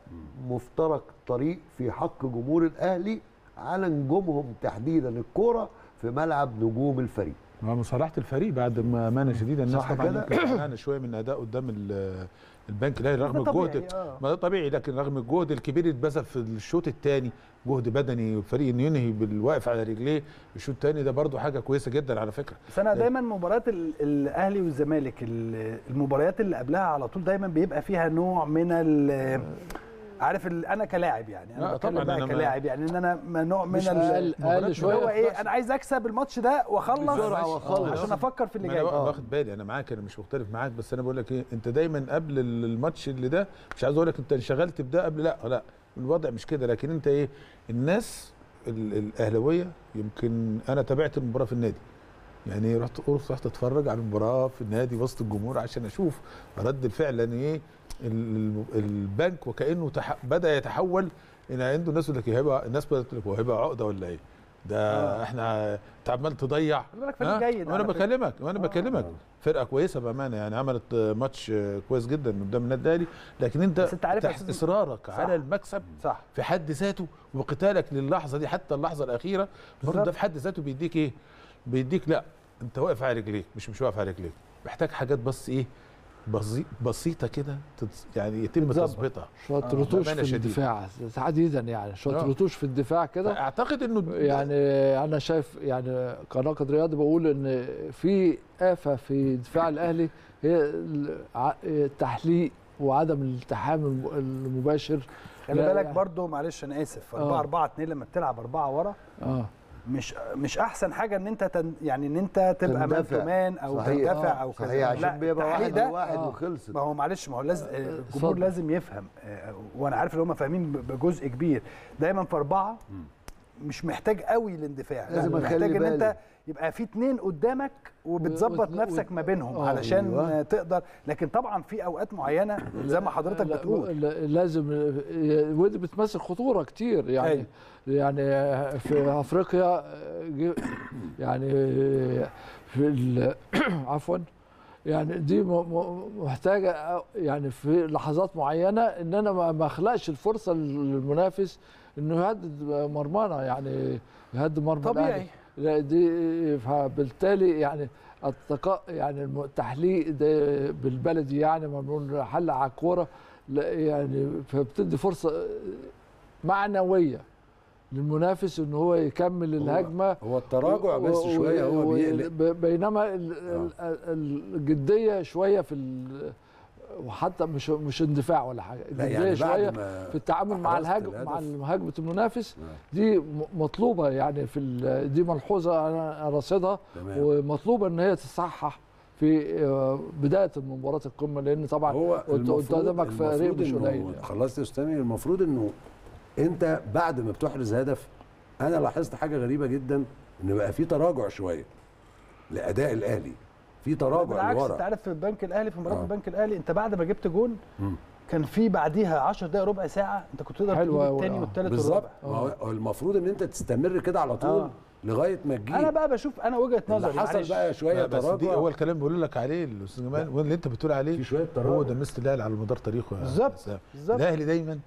مفترق طريق في حق جمهور الأهلي على نجومهم تحديدا الكورة في ملعب نجوم الفريق. مصالحة الفريق بعد ما امانه شديده الناس صح طبعا كده؟ زعلانه شوية من أداء قدام ال- البنك الاهلي رغم الجهد آه. ما ده طبيعي لكن رغم الجهد الكبير اللي اتبذل في الشوط الثاني جهد بدني والفريق إنه ينهي بالواقف على رجليه الشوط الثاني ده برضو حاجة كويسة جدا على فكرة بس أنا دايما مباريات ال- الأهلي والزمالك ال- المباريات اللي قبلها على طول دايما بيبقى فيها نوع من ال عارف ال- أنا كلاعب يعني أنا بتكلم طبعاً بقى ما- كلاعب يعني إن أنا نوع من اللي هو إيه أنا عايز أكسب الماتش ده وأخلص. عشان أفكر في اللي جاي. أنا آه. واخد بالي أنا معاك أنا مش مختلف معاك بس أنا بقول لك إيه أنت دايما قبل الماتش اللي ده مش عايز أقول لك أنت انشغلت بده قبل لا لا الوضع مش كده لكن أنت إيه الناس ال- الأهلاوية يمكن أنا تابعت المباراة في النادي. يعني رحت رحت أتفرج على المباراة في النادي وسط الجمهور عشان أشوف رد الفعل لأن إيه البنك وكأنه تح... بدأ يتحول ان عنده ناس يقول لك يا هبه الناس بدأت هبه عقدة ولا إيه؟ ده آه. إحنا أنت عمال تضيع ها؟ جيد وأنا. بكلمك وأنا آه. بكلمك فرقة كويسة بأمانة يعني عملت ماتش كويس جدا قدام النادي الأهلي لكن أنت, بس أنت عارف إصرارك صح. على المكسب صح في حد ذاته وقتالك للحظة دي حتى اللحظة الأخيرة برضه. ده في حد ذاته بيديك إيه؟ بيديك لأ أنت واقف على رجليك مش مش واقف على رجليك محتاج حاجات بس إيه؟ بسي- بسيطة كده تتز- يعني يتم. تظبيطها شوية آه، رتوش في شديدة. الدفاع تحديدا يعني شوية آه. رتوش في الدفاع كده اعتقد إنه يعني أنا شايف يعني كناقد رياضي بقول إن في آفة في دفاع الأهلي هي التحليق وعدم الالتحام الم- المباشر خلي بالك برضو معلش أنا آسف 4 آه. 4 2 لما بتلعب 4 ورا آه مش مش أحسن حاجة إن أنت تن يعني إن أنت تبقى man تندفع. to man أو. تندفع أو كذا صحيح لا، عشان بيبقى واحد ده لواحد آه. وخلصت ما هو معلش ما هو لازم الجمهور اتفضل. لازم يفهم آه، وأنا عارف إن هم فاهمين بجزء كبير دايما في أربعة مش محتاج قوي الاندفاع لازم لا، محتاج إن أنت. يبقى في اتنين قدامك وبتظبط نفسك ما بينهم آه، علشان أيوة. آه، تقدر لكن طبعا في أوقات معينة زي ما حضرتك لا- بتقول لا- لازم ودي بتمثل خطورة كتير يعني أيوة. يعني في أفريقيا يعني في عفوا يعني دي محتاجة يعني في لحظات معينة إن أنا ما أخلقش الفرصة للمنافس إنه يهدد مرمانا يعني يهدد مرمى طبيعي. الأهلي. لا دي فبالتالي يعني التقاء يعني التحليق ده بالبلدي يعني ما بنقول حل على الكورة يعني فبتدي فرصة معنوية للمنافس إن هو يكمل الهجمة. هو التراجع بس و- شوية هو بيقلق. بينما ال- ال- ال- الجدية شوية في ال- وحتى مش مش اندفاع ولا حاجة. يعني شوية في التعامل مع الهجم مع. هجمه المنافس. آه، دي مطلوبة يعني في دي ملحوظة أنا راصدها تمام. ومطلوبة إن هي تصحح في آه، بداية مباراة القمة لأن طبعا هو قدامك فريق المفروض مش قليل يعني. خلصت يا أستاذ المفروض إنه أنت بعد ما بتحرز هدف أنا لاحظت حاجة غريبة جدا إن بقى في تراجع شوية لأداء الأهلي. في تراجع بالعكس انت عارف في البنك الأهلي في مباراه آه. البنك الأهلي انت بعد ما جبت جون مم. كان في بعديها 10 دقائق ربع ساعة انت كنت تقدر تجيب الثاني آه. والثالث بالظبط والرابع ما هو المفروض إن أنت تستمر كده على طول آه. لغاية ما تجيب أنا بقى بشوف أنا وجهة اللي نظري حصل. بقى شوية لا بس دي تراجع هو الكلام بيقول لك عليه الأستاذ جمال واللي أنت بتقول عليه في شوية هو تراجع ده ميزة الأهلي على مدار تاريخه بالظبط،. بالظبط. الأهلي دايما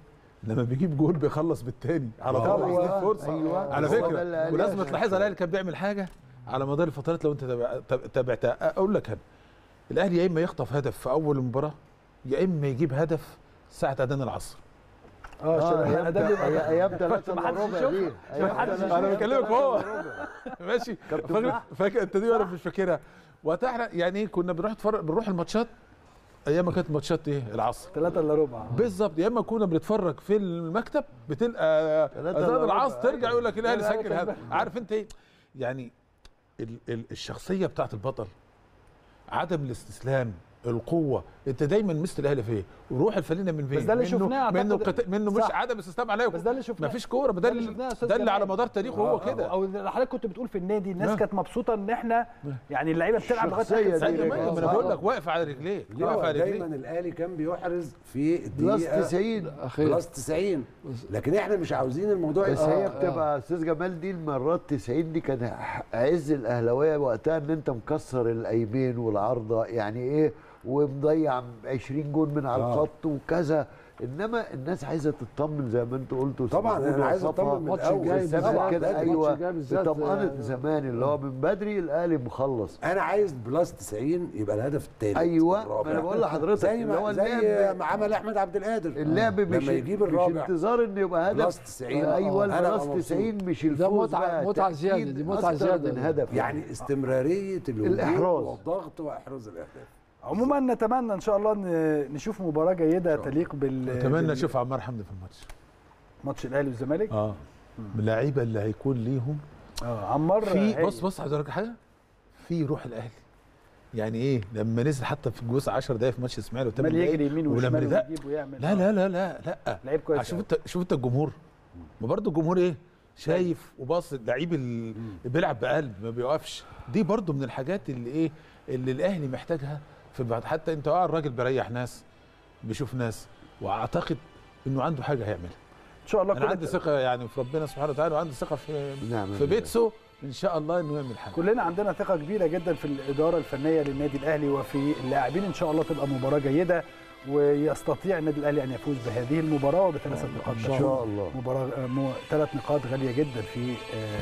لما بيجيب جول بيخلص بالتاني على. طول فرصة أيوة. على هو فكرة ولازم تلاحظها الأهلي كان بيعمل حاجة على مدار الفترات لو انت تابع- تاب- تابعتها أقول لك أنا الاهلي يا اما يخطف هدف في اول المباراه يا اما يجيب هدف ساعة اذان العصر. آه عشان أيام ده؟ بيبقى- أيام الا ربع. دي. أنا بكلمك هو ماشي. كابتن فاكر. فاكر انت دي وأنا مش فاكرها؟ وقتها إحنا يعني إيه كنا بنروح نتفرج بنروح الماتشات أيام ما كانت ماتشات إيه العصر. ثلاثة إلا ربع. بالظبط يا إما كنا بنتفرج في المكتب بتلقى تلاتة أذان إلا العصر. ترجع يقول لك الأهلي لا، لا، سجل هذا. عارف أنت إيه؟ يعني الشخصية بتاعت البطل عدم الاستسلام القوة انت دايما مثل الأهلي في إيه؟ وروح الفانلة من فين؟ بس ده اللي منه- شفناه منه. قت- منه مش. عدم استسلام عليكم. بس ده اللي شفناه. ما فيش كورة. ده اللي ده اللي على. مدار تاريخه هو آه، كده. أو اللي حضرتك كنت بتقول في النادي الناس نعم. كانت مبسوطة إن إحنا يعني اللعيبة بتلعب لغاية آخر أيوه ما أنا. بقول لك واقف على رجليه. ليه واقف على دايما رجليه الأهلي كان بيحرز في plus الدقيقة 90 اخير plus 90 لكن إحنا مش عاوزين الموضوع بس هي آه. بتبقى أستاذ جمال دي المرات 90 دي كان عز الأهلاوية وقتها إن أنت مكسر القايمين والعارضة. يعني إيه؟ ومضيع 20 جون من على آه. الخط وكذا. إنما الناس عايزة تطمن زي ما انت قلت طبعاً، أنا عايز أطمن من الماتش الأول. الجاي بالذات بالذات كده. الماتش أيوه. بطمأنة آه، زمان اللي هو من بدري الاهلي مخلص. أنا عايز plus 90 يبقى الهدف الثالث أيوه. ما أنا بقول لحضرتك زي اللي هو ما زي ما عمل أحمد عبد القادر. اللعب لما مش يجيب مش الرابع. انتظار إن يبقى هدف. plus 90 أيوه أبقى ال plus مبسوط. 90 مش ده الفوز بقى. متعة تأكيد زيادة، دي متعة أكتر زيادة. من هدف. يعني استمرارية الهجوم الإحراز. والضغط وإحراز الأهداف. عموما نتمنى إن شاء الله إن نشوف مباراة جيدة. تليق بال اتمنى بال- أشوف عمار حمدي في الماتش. ماتش الأهلي والزمالك؟ آه. اللعيبة اللي هيكون ليهم آه عمار في. بص بص عايز أقول حاجة. في روح الأهلي. يعني إيه؟ لما نزل حتى في الجزء 10 دقايق في ماتش إسماعيل عمال دقايق يجري يمين وشمال لا ويجيب ويعمل. لا لا لا لا لا. لعيب كويس شوف أوي. انت شوف انت الجمهور. ما برضه الجمهور إيه؟ شايف وباص اللعيب اللي بيلعب بقلب ما بيوقفش دي برضو من الحاجات اللي إيه؟ اللي الأهلي محتاجها في بعض حتى انت آه الراجل بيريح ناس بيشوف ناس واعتقد انه عنده حاجة هيعملها. إن شاء الله أنا عندي ثقة يعني في ربنا سبحانه وتعالى وعندي ثقة في نعم في بالله. بيتسو إن شاء الله إنه يعمل حاجة. كلنا عندنا ثقة كبيرة جدا في الإدارة الفنية للنادي الأهلي وفي اللاعبين. إن شاء الله تبقى مباراة جيدة ويستطيع النادي الأهلي أن يفوز بهذه المباراة. وبثلاثة نقاط إن شاء الله. مباراه ثلاث نقاط غالية جدا في آه،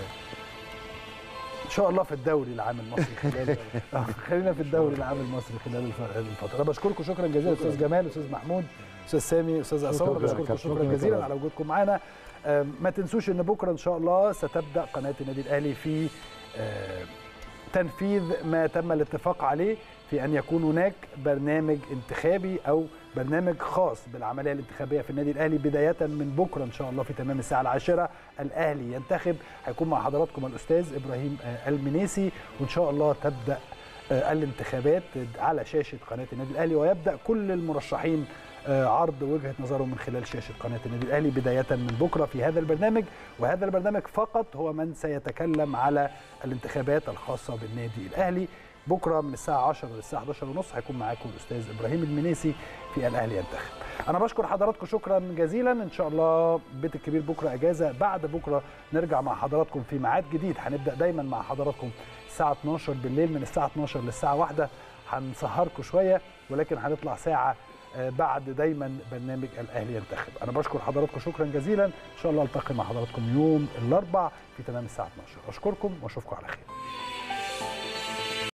إن شاء الله في الدوري العام المصري خلال خلينا في الدوري العام المصري خلال الفترة. أنا بشكركم شكرا جزيلا أستاذ جمال أستاذ محمود أستاذ سامي أستاذ عصام. بشكركم شكرا جزيلا على وجودكم معنا. آه، ما تنسوش إن بكرة إن شاء الله ستبدأ قناة النادي الأهلي في تنفيذ ما تم الاتفاق عليه في أن يكون هناك برنامج انتخابي أو برنامج خاص بالعملية الانتخابية في النادي الأهلي بداية من بكرة إن شاء الله في تمام الساعة العاشرة الأهلي ينتخب. هيكون مع حضراتكم الأستاذ إبراهيم آه، المنيسي وإن شاء الله تبدأ آه، الانتخابات على شاشة قناة النادي الأهلي ويبدأ كل المرشحين آه، عرض وجهة نظرهم من خلال شاشة قناة النادي الأهلي بداية من بكرة في هذا البرنامج. وهذا البرنامج فقط هو من سيتكلم على الانتخابات الخاصة بالنادي الأهلي. بكرة من الساعة 10 للساعة 11 ونص هيكون معاكم الأستاذ إبراهيم المنيسي في الأهلي ينتخب. أنا بشكر حضراتكم شكرا جزيلا. إن شاء الله بيت الكبير بكرة إجازة. بعد بكرة نرجع مع حضراتكم في ميعاد جديد. هنبدأ دايما مع حضراتكم الساعة 12 بالليل من الساعة 12 للساعة 1 هنسهركم شوية ولكن هنطلع ساعة آه، بعد دايما برنامج الأهلي ينتخب. أنا بشكر حضراتكم شكرا جزيلا. إن شاء الله ألتقي مع حضراتكم يوم الأربع في تمام الساعة 12 أشكركم وأشوفكم على خير.